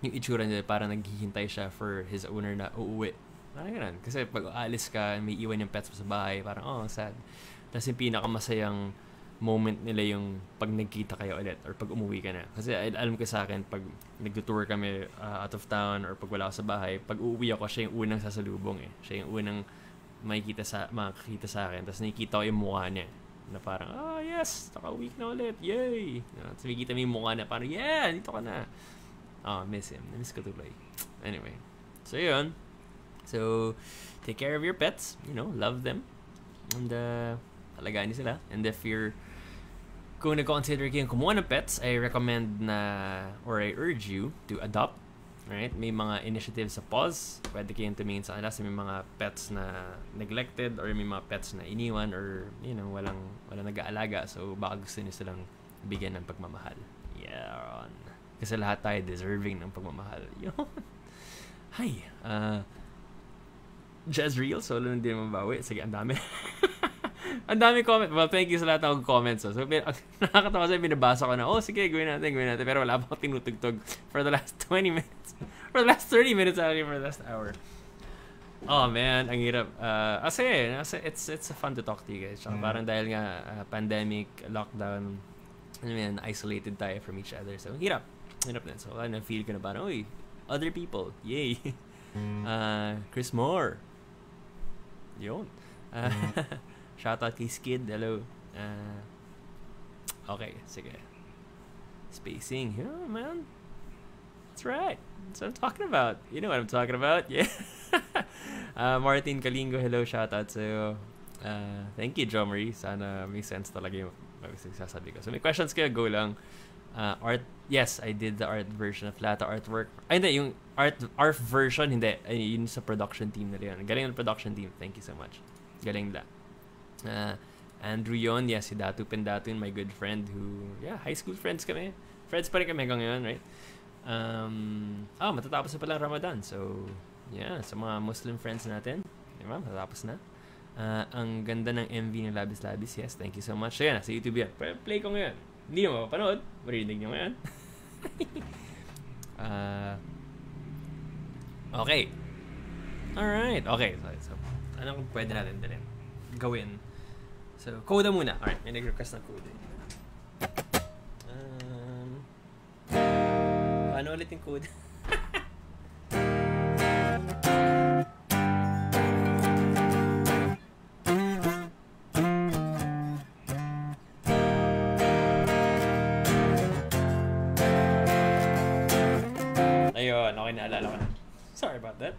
yung itsura niya, parang naghihintay siya for his owner na uuwi. Parang ganun. Kasi pag aalis ka, may iwan yung pets mo sa bahay, parang, oh, sad. Tapos yung pinakamasayang moment nila yung pag nagkita kayo ulit or pag umuwi ka na. Kasi alam ko sa akin, pag nag-tour kami uh, out of town or pag wala ako sa bahay, pag uuwi ako, siya yung unang sasalubong eh. Siya yung unang makikita sa, makakita sa akin. Tapos nakikita ko yung mukha niya. Na parang, ah, oh, yes, nakauwi na ulit, yay! Tapos makikita mo yung mukha niya, parang, yeah, dito ka na. Oh, miss him. Miss ko tuloy. Anyway. So, yun. So, take care of your pets. You know, love them. And, uh, alagaan niyo sila. And if you're kung nag-consider kayong kumuha ng pets, I recommend na, or I urge you to adopt. Right? May mga initiatives sa PAWS. Pwede kayong tumingin sa kanila sa may mga pets na neglected or may mga pets na iniwan or, you know, walang, walang nag-aalaga. So, baka gusto niyo silang bigyan ng pagmamahal. Yeah, Kasi lahat tayo deserving ng pagmamahal. [LAUGHS] Yun. Hi. Uh, Jezreel, solo hindi mabawi. Sige, ang dami. [LAUGHS] ang dami comment. Well, thank you sa lahat ng comments. Oh. So, [LAUGHS] nakakatawa sa binabasa ko na, oh, sige, gawin natin, gawin natin. Pero wala pa ako tinutugtog for the last [LAUGHS] 20 minutes. for the last 30 minutes, actually, for the last hour. Oh, man, ang hirap. Uh, kasi, kasi it's, it's fun to talk to you guys. mm. parang dahil nga, uh, pandemic, lockdown, I mean, isolated tayo from each other. So, hirap. Hirap din. So, ano, feel ko na parang, uy, other people. Yay. Uh, [LAUGHS] Chris Moore. Yun. Uh, Shoutout kay Skid. Hello. Uh, okay, sige. Spacing. Yeah, man. That's right. That's what I'm talking about. You know what I'm talking about. Yeah. uh, [LAUGHS] Martin Kalingo, hello. Shoutout sa'yo. Uh, thank you, John Marie. Sana may sense talaga yung sasabi ko. So, may questions kayo, go lang. Uh, art, yes, I did the art version of Lata artwork. Ay, hindi, yung art, art version, hindi. Ay, yun sa production team nila yun. Galing ng production team. Thank you so much. Galing nila. Uh, Andrew yon, yes, si Datu Pendatun, my good friend who, yeah, high school friends kami. Friends pa rin kami hanggang ngayon, right? Um, oh, matatapos na pala Ramadan. So, yeah, sa mga Muslim friends natin, di ba, matatapos na. Uh, ang ganda ng MV ng Labis Labis, yes, thank you so much. So, yan, sa YouTube yan. Play ko ngayon. Hindi mo mapapanood, marinig nyo ngayon. uh, [LAUGHS] okay. Alright, okay. So, so anong pwede natin din gawin So, coda muna. Alright, may nag-request ng coda. Um, paano ulit yung code? [LAUGHS] Ayun, okay naalala ko na. Sorry about that.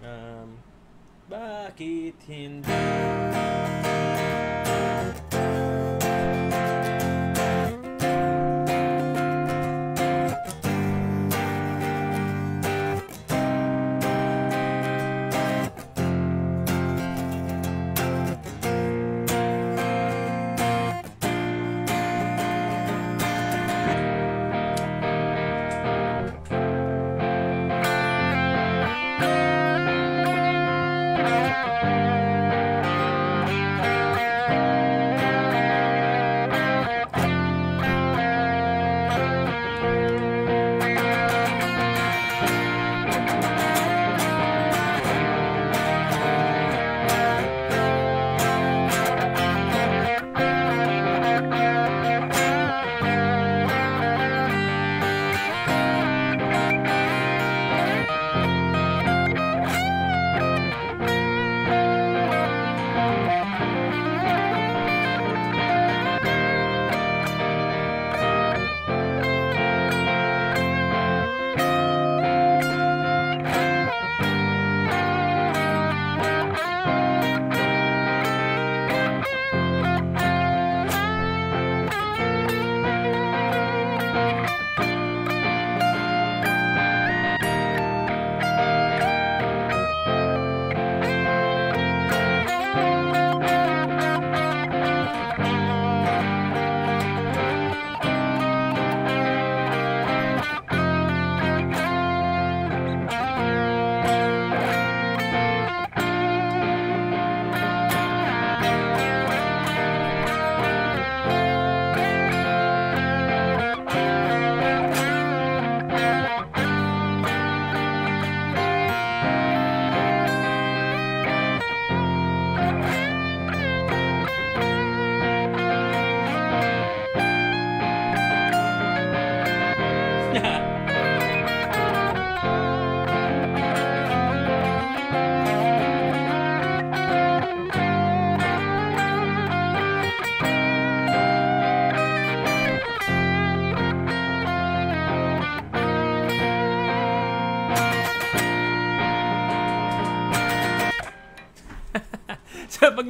Um, bakit hindi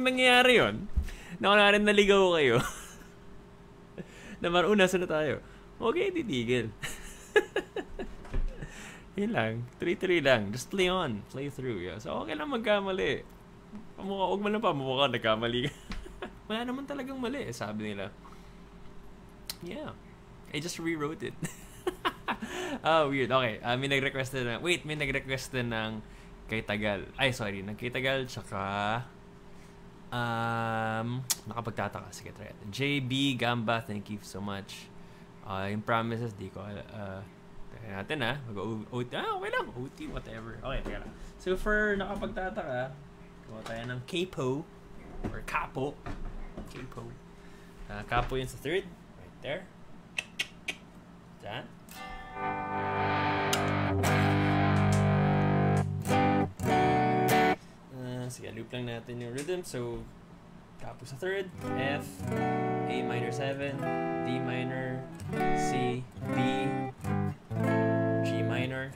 nangyayari yun, na rin naligaw kayo, [LAUGHS] na maruna na tayo, okay, titigil. [LAUGHS] Yun lang. 3-3 lang. Just play on. Play through. Yeah. So, okay lang magkamali. Pamukha, huwag mo lang pamukha, nagkamali ka. [LAUGHS] Wala naman talagang mali, eh, sabi nila. Yeah. I just rewrote it. oh, weird. Okay. Uh, may nag-request na, wait, may nag-request na ng kay Tagal. Ay, sorry. Ng kay Tagal, tsaka um, [TSK] nakapagtataka. It. JB Gamba, thank you so much. Uh, yung promises, di ko, uh, natin ha. Mag-OT. Ah, okay lang. OT, whatever. Okay, teka lang. So for nakapagtataka, gawa tayo ng capo or capo. Capo. Uh, capo yun sa third. Right there. Diyan. Sige, loop lang natin yung rhythm. So, capo sa third, F, A minor 7, D minor, C, B, G minor,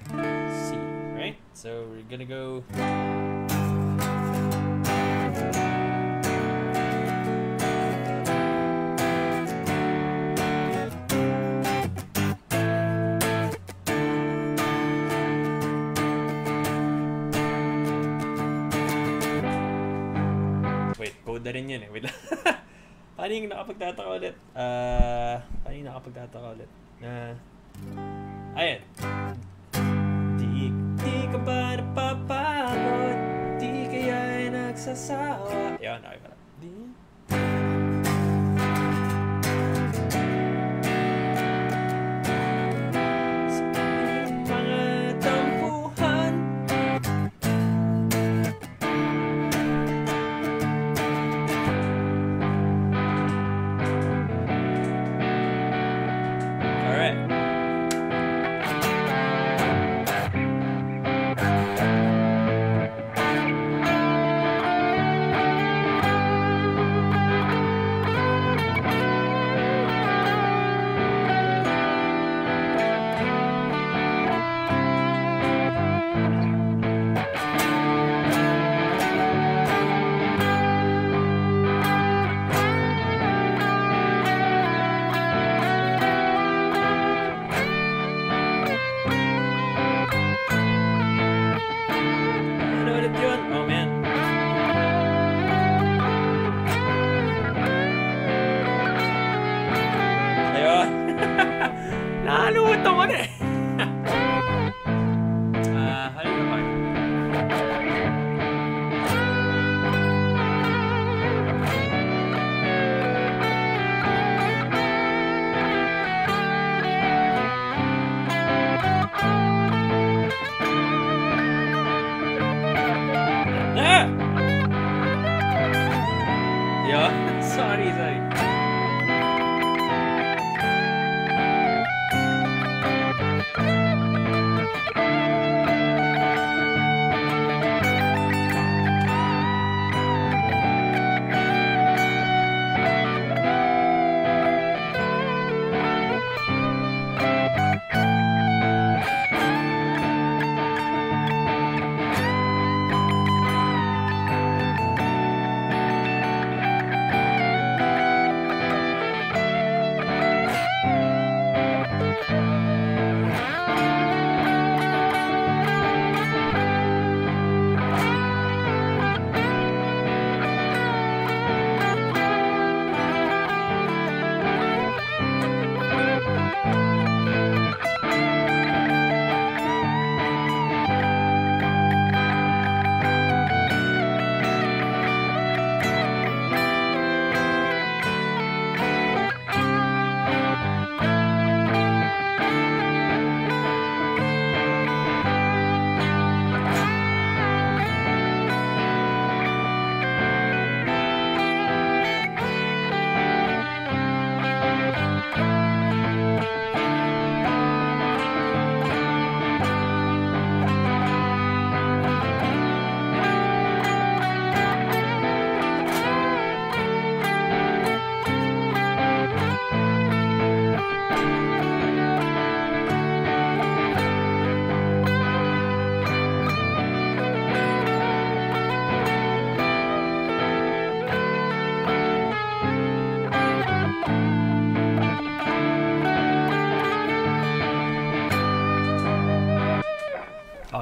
C, right? So we're gonna go. Na rin yun eh. Wait lang. [LAUGHS] paano yung nakapagtataka ulit? Uh, paano yung nakapagtataka ulit? Na... Uh, ayan. Di, di ka ba napapagod? Di kaya ay nagsasawa? Yan, okay pala. Di,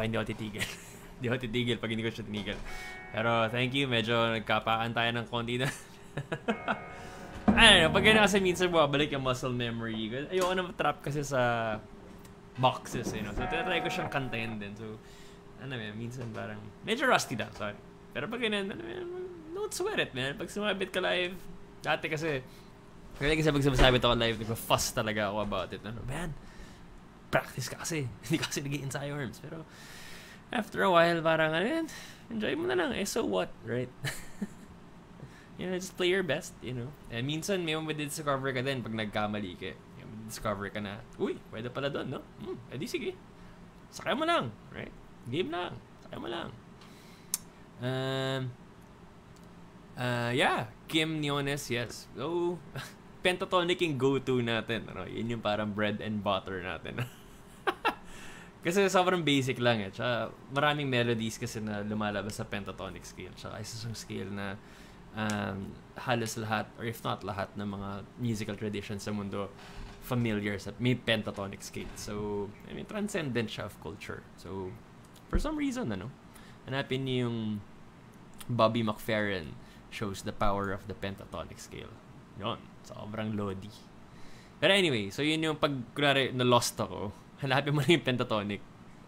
hindi ako titigil. [LAUGHS] hindi ako titigil pag hindi ko siya tinigil. Pero thank you, medyo nagkapaan tayo ng konti na. [LAUGHS] Know, pag ganyan kasi minsan bumabalik yung muscle memory. Ayoko na trap kasi sa boxes, you know. So, tinatry ko siyang kantayin din. So, ano yan, minsan parang, medyo rusty na, sorry. Pero pag ganyan, ano yan, don't sweat it, man. Pag sumabit ka live, dati kasi, kaya kasi pag sumasabit ako live, nagpa-fuss talaga ako about it. Ano, man, practice ka kasi. [LAUGHS] Hindi kasi nag inside arms. Pero, after a while, parang, ano yan, enjoy mo na lang. Eh, so what, right? [LAUGHS] you know, just play your best, you know. And minsan, may mo discover ka din pag nagkamali ka. Yung discover ka na, uy, pwede pala doon, no? Hmm, edi sige. Sakay mo lang, right? Game lang. Sakay mo lang. Um, uh, yeah, Kim Niones, yes. So, [LAUGHS] pentatonic yung go-to natin. Ano? Yun yung parang bread and butter natin. [LAUGHS] kasi sobrang basic lang eh. Tsaka maraming melodies kasi na lumalabas sa pentatonic scale. Tsaka isa sa scale na um, halos lahat, or if not lahat, ng mga musical traditions sa mundo familiar sa may pentatonic scale. So, I mean, transcendent siya of culture. So, for some reason, ano, hanapin niyo yung Bobby McFerrin shows the power of the pentatonic scale. Yon, sobrang lodi. Pero anyway, so yun yung pag, kunwari, na-lost ako, hanapin mo na yung pentatonic.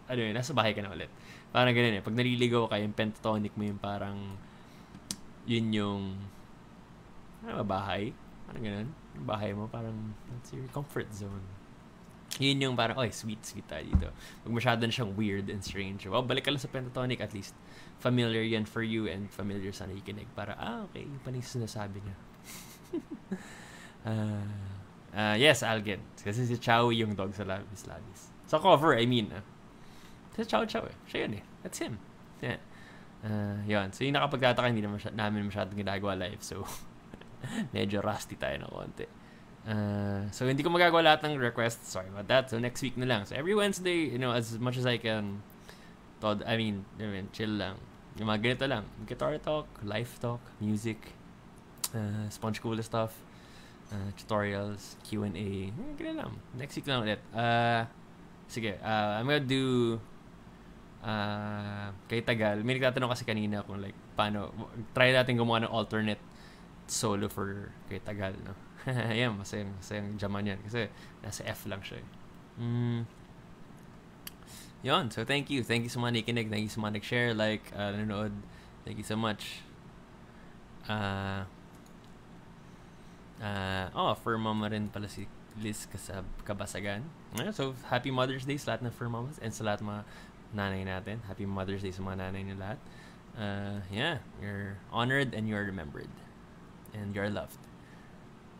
Ano yun, nasa bahay ka na ulit. Parang ganun eh. Pag naliligaw ka, yung pentatonic mo yung parang, yun yung, ano ba, bahay? Parang ganun. Yung bahay mo, parang, that's your comfort zone. Yun yung parang, oy, sweet, sweet tayo dito. Pag masyado na siyang weird and strange, well, balik ka lang sa pentatonic, at least familiar yan for you and familiar sa nakikinig. Para, ah, okay, yung pa sinasabi niya. uh, [LAUGHS] uh, yes, Algen. Kasi si Chow yung dog sa Labis Labis. Sa cover, I mean. Uh, si Chow Chow eh. Siya yun eh. That's him. Yeah. Uh, yun. So yung nakapagtataka, hindi na masy- namin masyadong ginagawa live. So, [LAUGHS] medyo rusty tayo na konti. Uh, so hindi ko magagawa lahat ng requests. Sorry about that. So next week na lang. So every Wednesday, you know, as much as I can, Todd, I mean, I mean, chill lang. Yung mga ganito lang. Guitar talk, life talk, music, uh, sponge cool stuff, uh, tutorials, Q&A. Eh, ganyan lang. Next week lang ulit. Uh, sige, uh, I'm gonna do uh, kay Tagal. May nagtatanong kasi kanina kung like, paano, try natin gumawa ng alternate solo for kay Tagal, no? [LAUGHS] Ayan, masayang, masayang jaman yan. Kasi nasa F lang siya eh. Mm. So thank you. Thank you sa mga nakikinig. Thank you sa mga nag-share, like, uh, nanonood. Thank you so much. Uh, uh, oh, for mama rin pala si Liz Kasab Kabasagan. Uh, so, happy Mother's Day sa lahat ng fur mamas and sa lahat mga nanay natin. Happy Mother's Day sa mga nanay nyo lahat. Uh, yeah, you're honored and you're remembered. And you're loved.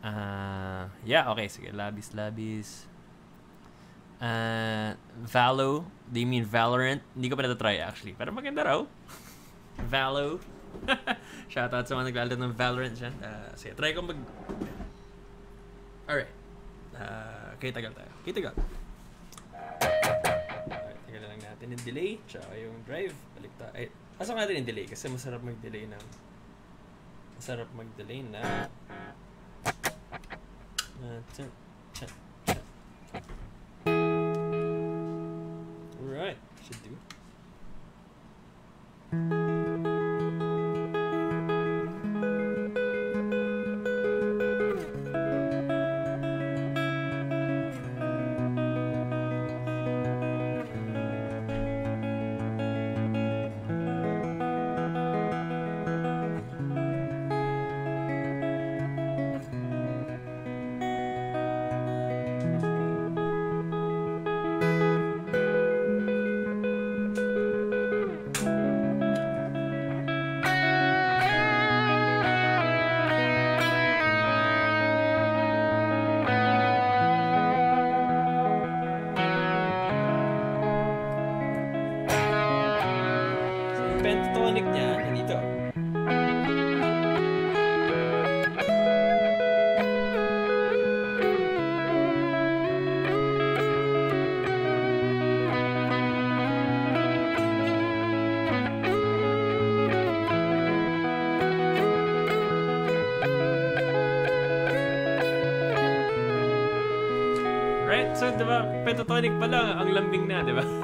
Uh, yeah, okay. Sige, labis, labis. Uh, Valo. You mean Valorant? Hindi ko pa natatry actually. Pero maganda raw. [LAUGHS] Valo. [LAUGHS] Shoutout sa mga naglalaro ng Valorant dyan. Uh, sige, try ko mag... Alright. Uh, kaya tagal tayo. Kaya tagal. Alright, tagal lang natin yung delay. Tsaka yung drive. Balik tayo. Ay, pasok natin yung delay kasi masarap mag-delay na... Masarap mag-delay na... Uh, Alright, should do. Pentatonic pa lang, ang lambing na, di ba?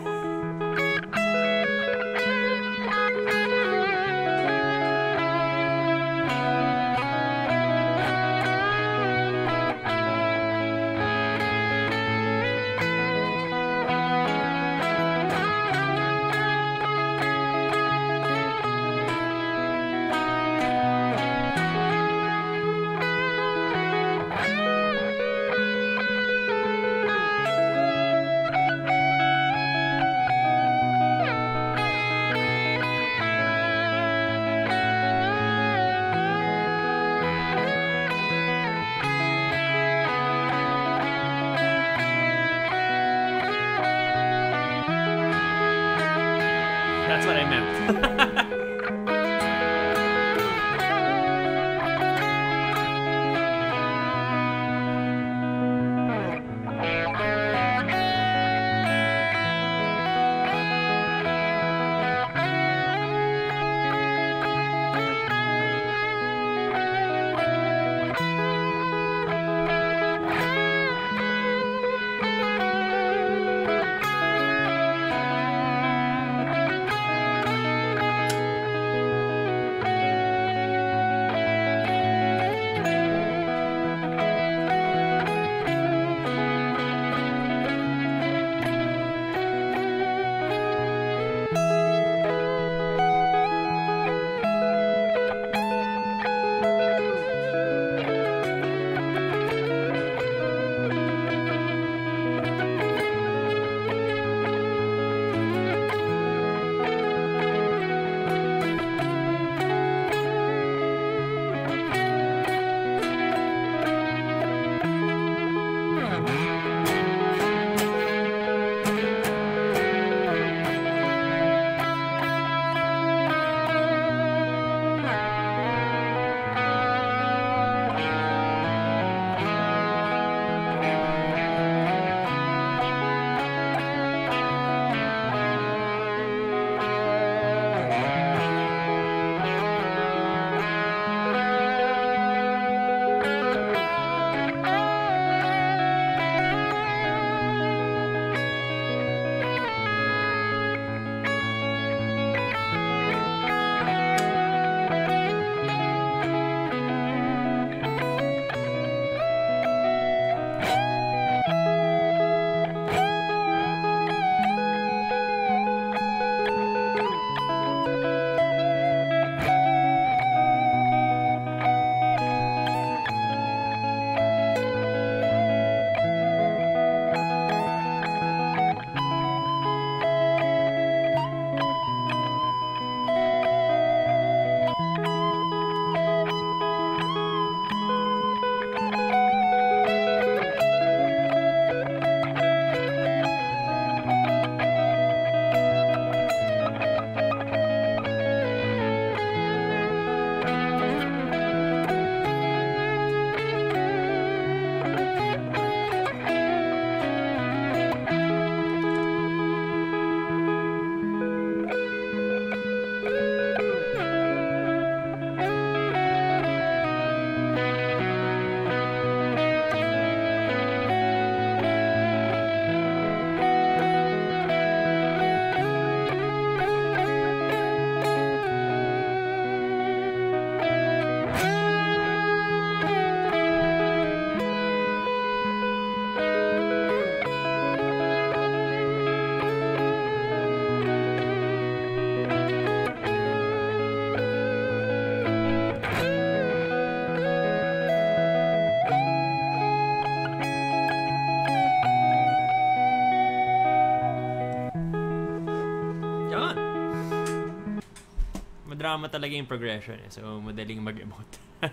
Madrama talaga yung progression eh. So, madaling mag-emote. [LAUGHS]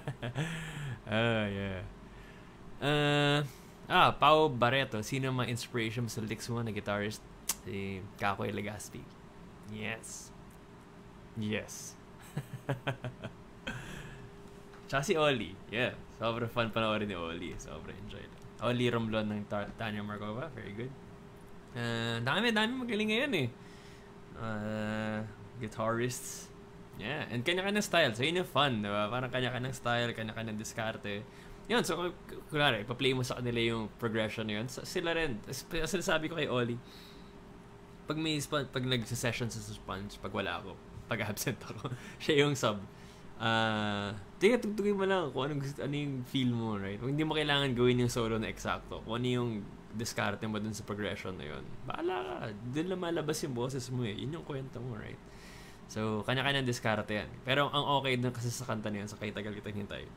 ah, yeah. Uh, ah, Pao Barreto. Sino mga inspiration sa lyrics mo na guitarist? Si Kakoy Legaspi. Yes. Yes. [LAUGHS] Tsaka si Oli. Yeah. Sobrang fun panoorin ni Oli. Sobrang enjoy. Oli Romblon ng Tanya Markova. Very good. Uh, dami, dami magaling ngayon eh. Uh, guitarists. Yeah, and kanya-kanyang style. So, yun yung fun, di ba? Parang kanya-kanyang style, kanya-kanyang diskarte. Yun, so, kunwari, pa-play mo sa kanila yung progression yun. So, sila rin. Sinasabi ko kay Oli, pag may sponge, pag nag-session sa sponge, pag wala ako, pag absent ako, [LAUGHS] siya yung sub. Ah, uh, tingnan tugtugin mo lang kung anong ano yung feel mo, right? Kung hindi mo kailangan gawin yung solo na eksakto, kung ano yung diskarte mo dun sa progression na yun. Bahala ka. Doon lang malabas yung boses mo eh. Yun yung kwento mo, right? So, kanya-kanya diskarte yan. Pero ang okay dun kasi sa kanta na sa kay tagal kitang hintay.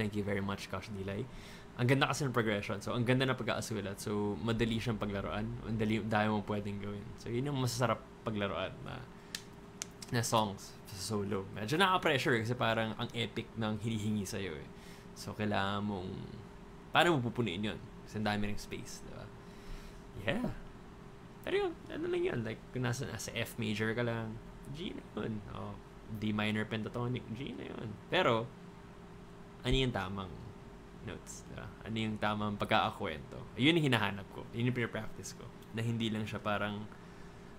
Thank you very much, Kosh Dilay. Ang ganda kasi ng progression. So, ang ganda na pag-aasulat. So, madali siyang paglaruan. Ang dali, dahil mo pwedeng gawin. So, yun yung masasarap paglaruan na, na songs sa solo. Medyo nakaka-pressure kasi parang ang epic ng hinihingi sa'yo eh. So, kailangan mong... Paano mo pupunuin yun? Kasi ang dami ng space, di ba? Yeah. Pero yun, ano lang yun. Like, kung nasa, nasa F major ka lang, G na yun. Oh, D minor pentatonic, G na yun. Pero, ano yung tamang notes? Diba? Ano yung tamang pagkakakwento? Yun yung hinahanap ko. Yun yung pinapractice ko. Na hindi lang siya parang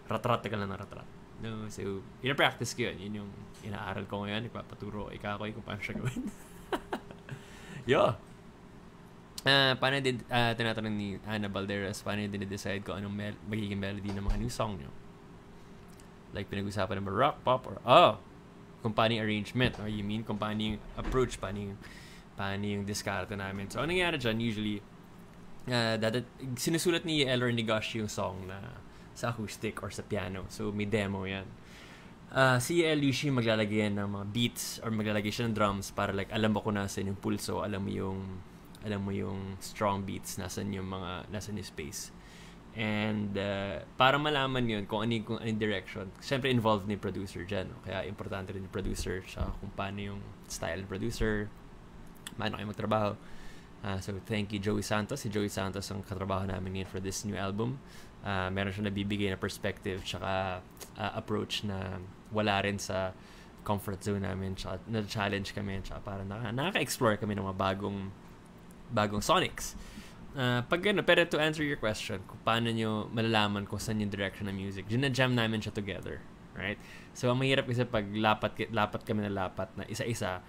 rat-rat ka lang ng rat-rat. No, so, pinapractice ko yun. Yun yung inaaral ko ngayon. Ipapaturo ikakoy kung paano siya gawin. [LAUGHS] Yo! Uh, paano din, uh, tinatanong ni Ana Balderas, paano din decide kung anong mel- magiging melody ng mga new song nyo? Like, pinag-usapan naman rock, pop, or, oh, kung arrangement, or you mean kung approach, paano yung, paano yung discarte namin. So, anong nangyari dyan, usually, uh, dadat, sinusulat ni El or ni Gosh yung song na sa acoustic or sa piano. So, may demo yan. Uh, si El usually maglalagay yan ng mga beats or maglalagay siya ng drums para like alam mo kung nasan yung pulso, alam mo yung alam mo yung strong beats, nasan yung mga, nasan yung space. And uh, para malaman yun kung ano kung anong direction, syempre involved ni producer dyan. No? Kaya importante rin yung producer sa kung paano yung style ng producer, paano kayo magtrabaho. Uh, so thank you Joey Santos. Si Joey Santos ang katrabaho namin ngayon for this new album. Uh, meron siya nabibigay na perspective tsaka uh, approach na wala rin sa comfort zone namin tsaka na-challenge kami tsaka para naka, nakaka-explore kami ng mga bagong bagong Sonics. Uh, pag ano, pero to answer your question, kung paano nyo malalaman kung saan yung direction ng music, gina-jam namin siya together. Right? So, ang mahirap kasi pag lapat, lapat kami na lapat na isa-isa,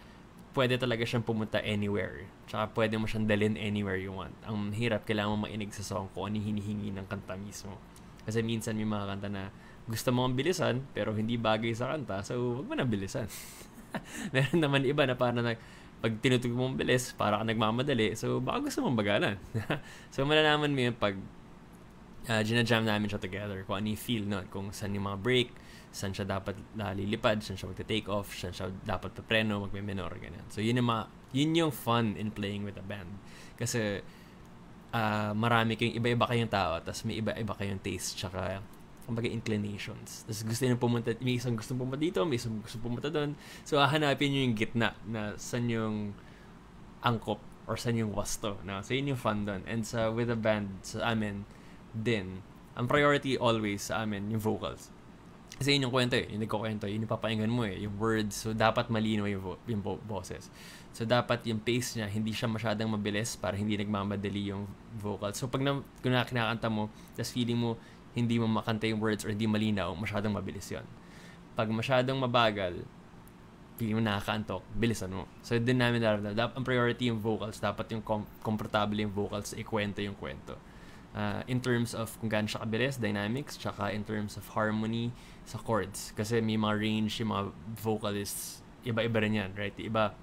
pwede talaga siyang pumunta anywhere. Tsaka pwede mo siyang dalhin anywhere you want. Ang hirap, kailangan mo mainig sa song kung ano hinihingi ng kanta mismo. Kasi minsan may mga kanta na gusto mo ang bilisan, pero hindi bagay sa kanta, so wag mo na bilisan. [LAUGHS] Meron naman iba na parang nag, pag tinutugtog mo bilis, para ka nagmamadali. So, baka gusto mong bagalan. [LAUGHS] so, malalaman mo yun pag uh, ginajam namin siya together. Kung ano yung feel nun. Kung saan yung mga break, saan siya dapat lalilipad, saan siya magta-take off, saan siya dapat papreno, magme-minor, ganyan. So, yun yung, mga, yun yung fun in playing with a band. Kasi, uh, marami kayong, iba-iba kayong tao, tapos may iba-iba kayong taste, tsaka kumbaga inclinations. Tapos gusto niyo pumunta, may isang gusto pumunta dito, may isang gusto pumunta doon. So, hahanapin niyo yung gitna na saan yung angkop or saan yung wasto. No? So, yun yung fun doon. And sa with a band, sa amin, din, ang priority always sa amin, yung vocals. Kasi yun yung kwento eh. Yung nagkukwento, yun yung papaingan mo eh. Yung words. So, dapat malino yung, vo- yung bo- boses. So, dapat yung pace niya, hindi siya masyadong mabilis para hindi nagmamadali yung vocals. So, pag na, kung kinakanta mo, tapos feeling mo, hindi mo makanta yung words or hindi malinaw, masyadong mabilis yon. Pag masyadong mabagal, hindi mo nakakaantok, bilisan mo. So, din namin dapat ang priority yung vocals. Dapat yung com- comfortable yung vocals, ikwento yung kwento. Uh, in terms of kung gaano siya kabilis, dynamics, tsaka in terms of harmony sa chords. Kasi may mga range yung mga vocalists, iba-iba rin yan, right? Iba,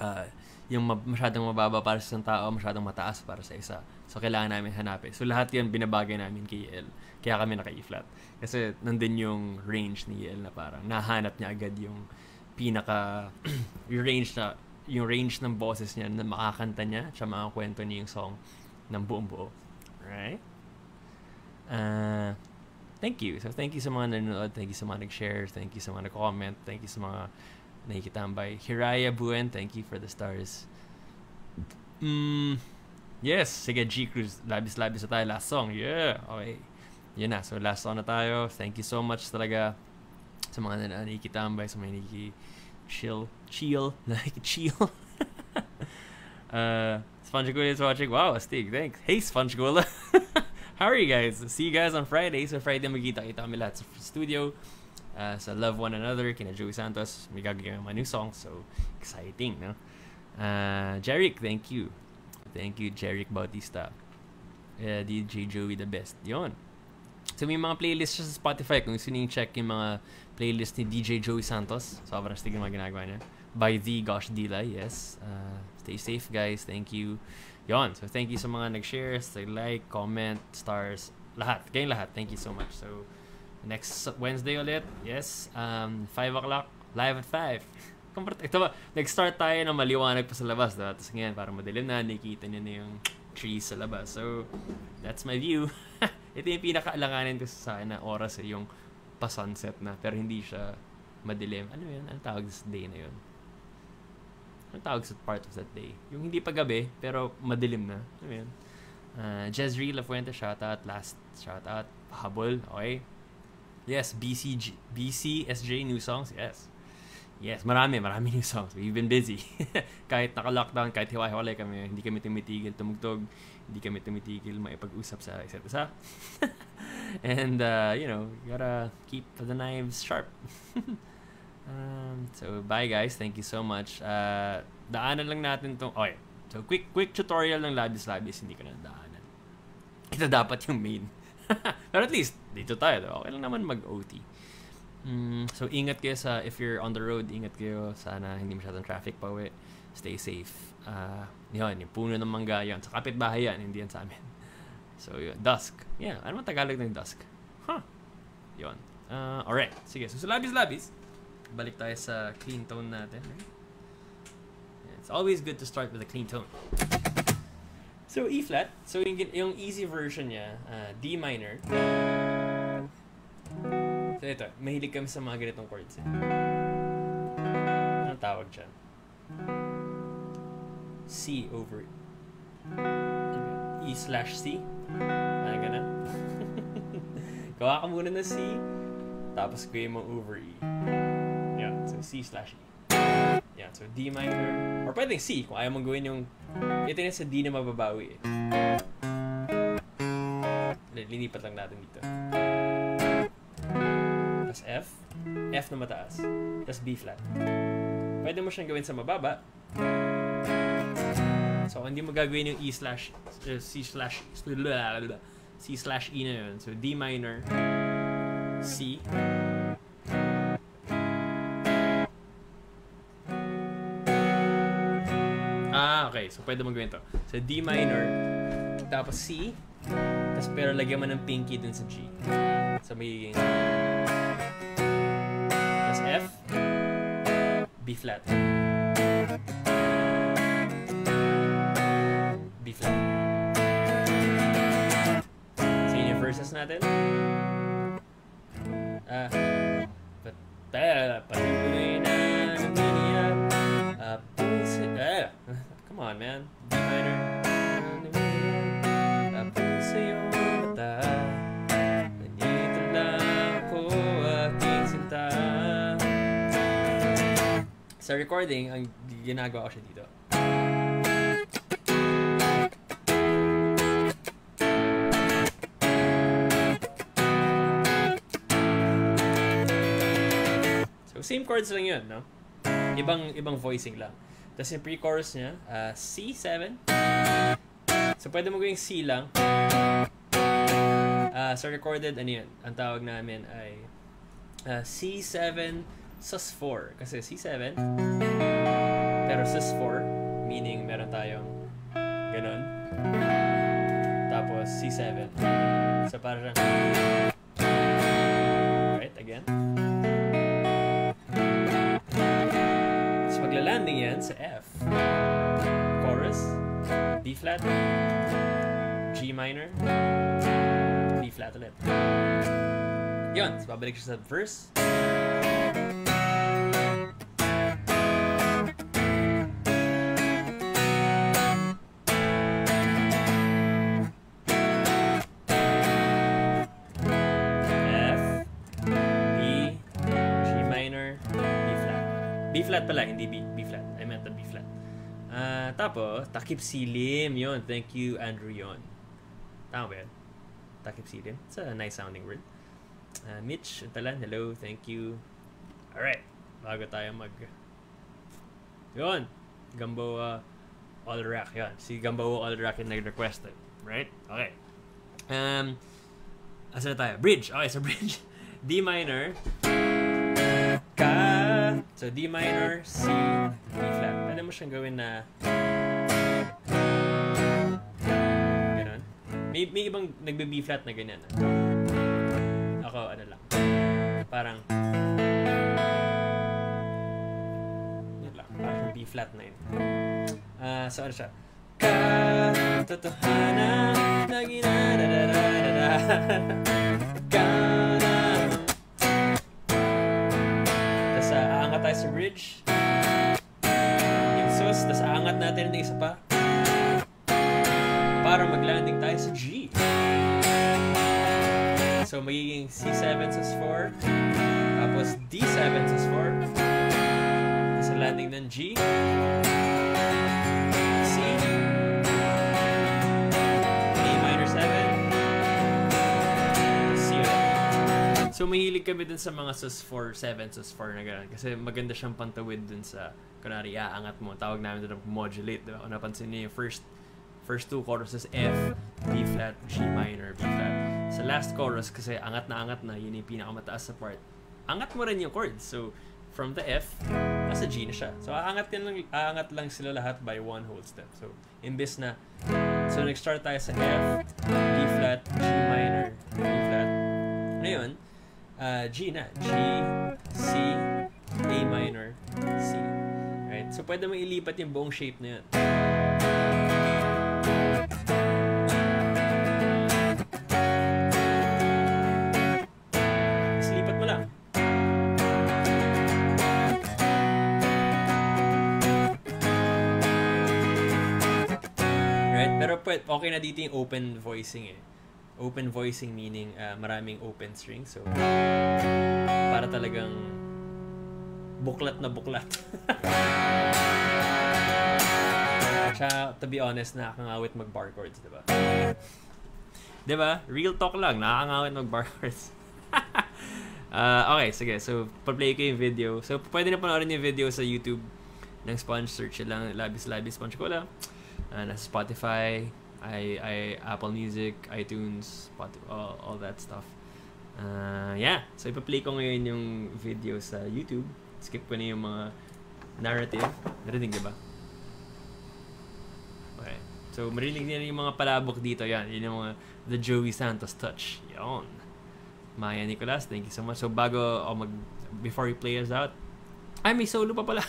uh, yung masyadong mababa para sa isang tao, masyadong mataas para sa isa. So, kailangan namin hanapin. So, lahat yan binabagay namin kay El. Kaya kami naka-E-flat. Kasi nandun yung range ni El na parang nahanap niya agad yung pinaka, [CLEARS THROAT] yung range na, yung range ng boses niya na makakanta niya at makakwento niya yung song ng buong buo. Right? Uh, thank you. So, thank you sa mga nanonood. Thank you sa mga nag-share. Thank you sa mga nag-comment. Thank you sa mga nakikitambay. Hiraya Buen, thank you for the stars. Mm, yes, sige G Cruz, labis-labis na tayo last song. Yeah, okay. Yun na, so last song na tayo. Thank you so much talaga sa mga na nakikitambay, sa mga nakiki chill, [LAUGHS] chill, nakiki-chill. [LAUGHS] uh, Spongegola is watching. Wow, Astig, thanks. Hey, Spongegola. [LAUGHS] How are you guys? See you guys on Friday. So Friday magkita-kita kami lahat sa studio uh, sa Love One Another, kina Joey Santos. May gagawin mga new song, so exciting, no? Uh, Jerick, thank you. Thank you, Jerick Bautista. Uh, DJ Joey the best. Yon. So may mga playlist sa Spotify. Kung gusto niyo check yung mga playlist ni DJ Joey Santos, sobrang stig yung mga ginagawa niya. By the Gosh Dila, yes. Uh, stay safe, guys. Thank you. Yon. So thank you sa mga nag-share, say like, comment, stars, lahat. Kayong lahat. Thank you so much. So, next Wednesday ulit. Yes. Um, 5 o'clock. Live at 5. [LAUGHS] Comfort, ito ba, nag-start tayo na maliwanag pa sa labas. Diba? Tapos ngayon, para madilim na, nakikita niyo na yung trees sa labas. So, that's my view. [LAUGHS] ito yung pinakaalanganin ko sa akin na oras eh, yung pa-sunset na. Pero hindi siya madilim. Ano yun? Ano tawag sa day na yun? Ano tawag sa part of that day? Yung hindi pa gabi, pero madilim na. Ano yun? Uh, Jezreel La Fuente, shoutout. Last shoutout. Habol, okay? Yes, BCG, BCSJ new songs. Yes. Yes, marami, marami [LAUGHS] new songs. We've been busy. [LAUGHS] kahit naka-lockdown, kahit hiwa-hiwalay kami, hindi kami tumitigil tumugtog, hindi kami tumitigil maipag-usap sa isa't isa. [LAUGHS] and, uh, you know, gotta keep the knives sharp. um, so, bye guys. Thank you so much. Uh, daanan lang natin tong... Okay. So, quick quick tutorial ng Labis Labis. Hindi ko na daanan. Ito dapat yung main. [LAUGHS] Pero at least, dito tayo. Okay lang naman mag-OT. Mm, so, ingat kayo sa, if you're on the road, ingat kayo. Sana hindi masyadong traffic pa uwi. Stay safe. Uh, yun, yung puno ng mangga yan. Sa kapitbahay yan, hindi yan sa amin. [LAUGHS] So, yun. Dusk. Yeah, ano man Tagalog ng dusk? Huh. Yun. Uh, alright. Sige, so labis-labis, balik tayo sa clean tone natin. It's always good to start with a clean tone. So E flat, so yung, yung easy version niya, uh, D minor. So ito, mahilig kami sa mga ganitong chords. Eh. Anong tawag dyan? C over E slash C. Ano ganun? [LAUGHS] Gawa ka muna ng C, tapos gawin mo over E. Yeah, so C slash E. Yeah, so D minor. Or pwedeng C kung ayaw mong gawin yung ito na sa D na mababawi eh. Linipat lang natin dito. Tapos F. F na mataas. Tapos B flat. Pwede mo siyang gawin sa mababa. So, hindi mo gagawin yung E slash uh, C slash C slash E na yun. So, D minor, C, Okay, so pwede mo gawin to. So, D minor, tapos C, tapos pero lagyan mo ng pinky dun sa G. So, magiging... Tapos F, B flat. B flat. So, yun yung verses natin. Ah, uh, patuloy na on, man. D minor. Sa recording, ang ginagawa ko siya dito. So, same chords lang yun, no? Ibang, ibang voicing lang. Tapos yung pre-chorus niya, uh, C7. So, pwede mo gawing C lang. Uh, so, recorded, ano yun? Ang tawag namin ay uh, C7 sus4. Kasi C7, pero sus4, meaning meron tayong ganun. Tapos C7. So, parang right, again. Landing yan sa F. Chorus, B flat, G minor, B flat ulit. Yun, so babalik siya sa verse. Flat pala, hindi B, B flat. I meant the B flat. Uh, tapos, takip silim. Yun. Thank you, Andrew yon. Tama ba yun? Takip silim. It's a nice sounding word. Uh, Mitch, Talan, hello. Thank you. Alright. Bago tayo mag... Yun. Gamboa All Rack. Yan. Si Gamboa All Rack yung nag-request. Right? Okay. Um, asa na tayo? Bridge. Okay, so [LAUGHS] bridge. D minor. So, D minor, C, B flat. Pwede mo siyang gawin na ganun. May, may ibang nagbe-B flat na ganyan. Ako, ano lang. Parang yun lang. Parang B flat na yun. Uh, so, ano siya? Katotohanan na ginadadadadada [LAUGHS] tayo sa bridge. Yung sus, tapos aangat natin ng isa pa. Para mag-landing tayo sa G. So, magiging C7 sus 4. Tapos, D7 sus 4. Sa landing ng G. So, mahilig kami dun sa mga sus 4, 7 sus 4 na gano'n. Kasi maganda siyang pantawid dun sa, kunwari, aangat mo. Tawag namin dun modulate. Diba? Kung napansin niyo yung first first two choruses F, B flat, G minor, B flat. Sa last chorus, kasi angat na angat na, yun yung pinakamataas sa part. Angat mo rin yung chords. So, from the F, nasa G na siya. So, aangat, yan lang, aangat lang sila lahat by one whole step. So, imbis na, so nag-start tayo sa F, B flat, G minor, B flat. Ngayon, uh, G na. G, C, A minor, C. Right? So, pwede mo ilipat yung buong shape na yun. Okay na dito yung open voicing eh. Open voicing meaning uh, maraming open strings. So, para talagang buklat na buklat. [LAUGHS] Tsaka, to be honest, nakakangawit mag-bar chords, di ba? Real talk lang, nakakangawit mag-bar chords. [LAUGHS] uh, okay, sige. So, pa-play ko yung video. So, pwede na panoorin yung video sa YouTube ng Sponge. Search lang, Labis Labis Sponge Cola. Uh, nasa Spotify, I, I, Apple Music, iTunes, Spotify, all, all that stuff. Uh, yeah. So, ipa-play ko ngayon yung video sa YouTube. Skip ko na yung mga narrative. Narinig, ba? Okay. So, marinig niya yung mga palabok dito. Yan. Yun yung mga The Joey Santos Touch. Yon. Maya Nicolas, thank you so much. So, bago ako mag... Before we play us out, ay, may solo pa pala.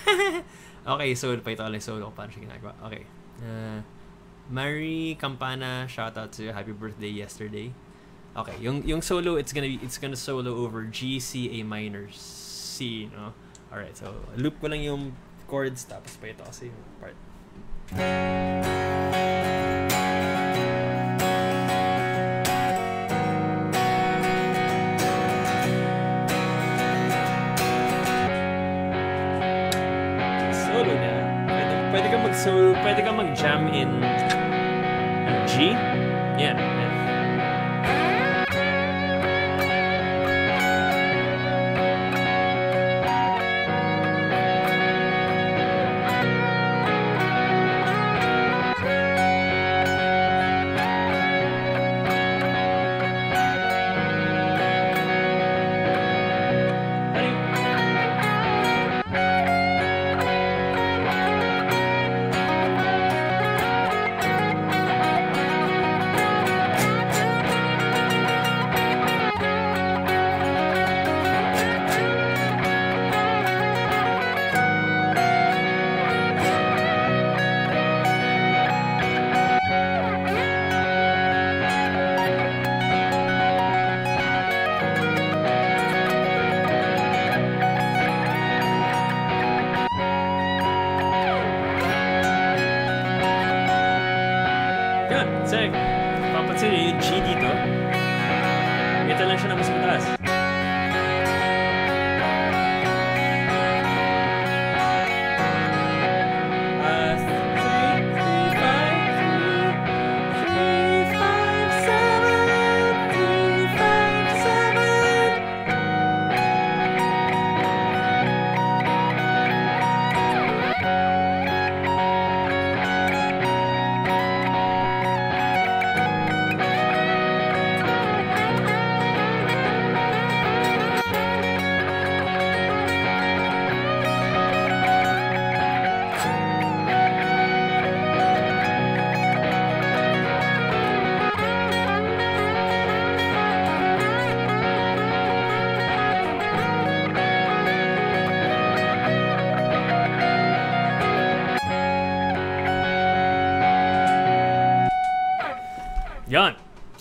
[LAUGHS] okay, solo pa ito. Alay, solo ko. Paano siya ginagawa? Okay. Uh, Mary Campana, shout out to you. Happy birthday yesterday. Okay, yung yung solo it's gonna be it's gonna solo over G C A minor C, no? All right, so loop ko lang yung chords tapos pa ito kasi yung part. Solo na. Pwede, pwede ka mag-solo, pwede ka mag-jam in G? Yeah.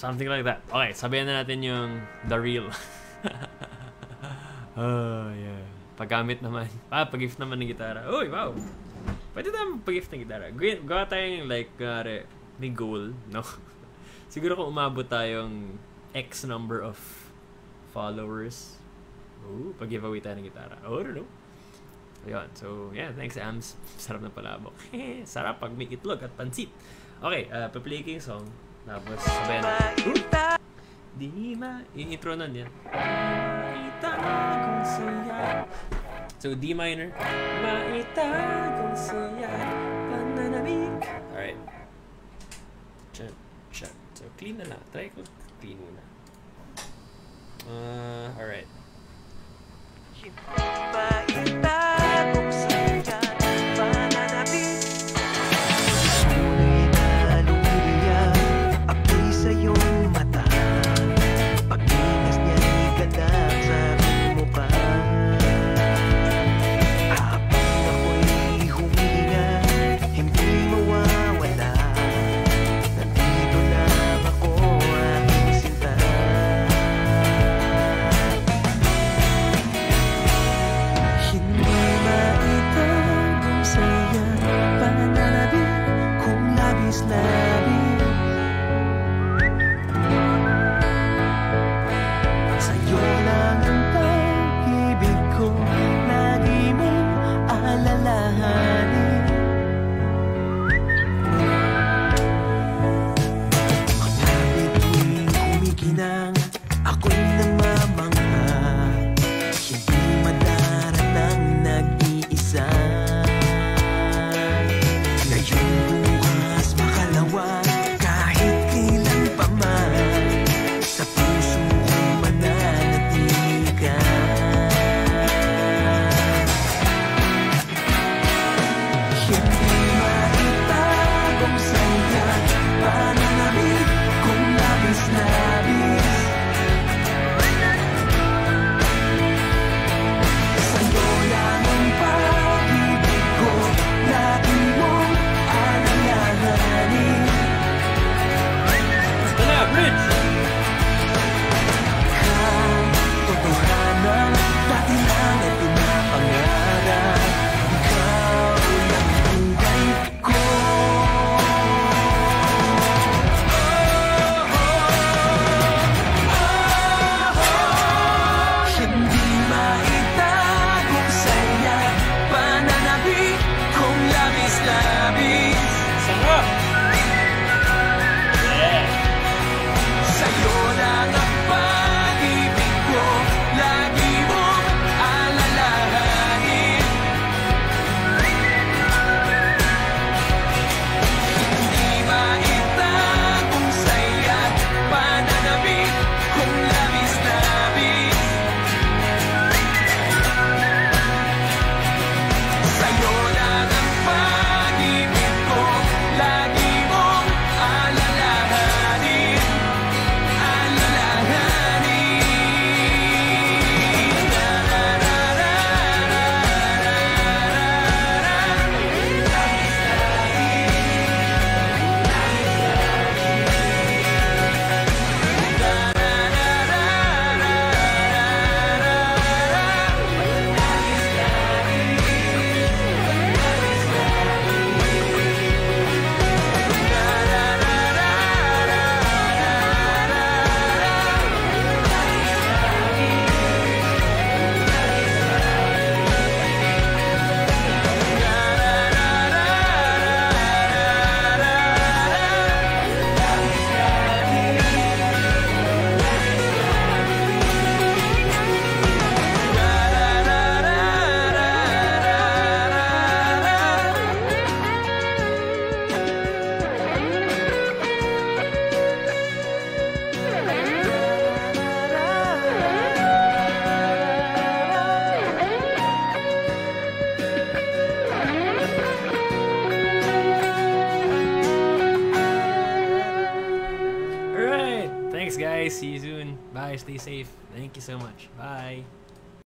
Something like that. Okay, sabihin na natin yung the real. [LAUGHS] oh, yeah. Paggamit naman. [LAUGHS] Ah, pag-gift naman ng gitara. Uy, wow! Pwede tayo pag-gift ng gitara. Gawa tayong like, uh, may goal, no? [LAUGHS] Siguro kung umabot tayong X number of followers, Ooh, pag-giveaway tayo ng gitara. Oh, I don't know. Ayun. So, yeah. Thanks, Ams. Sarap na palabok. Sarap pag may itlog at pansit. Okay, uh, pa-play song. Tapos, sabay na. Di ma... Yung intro nun yan. So, D minor. Maita kong saya pananabik. Alright. Check, check. So, clean na lang. Try ko clean muna. Uh, alright. Maita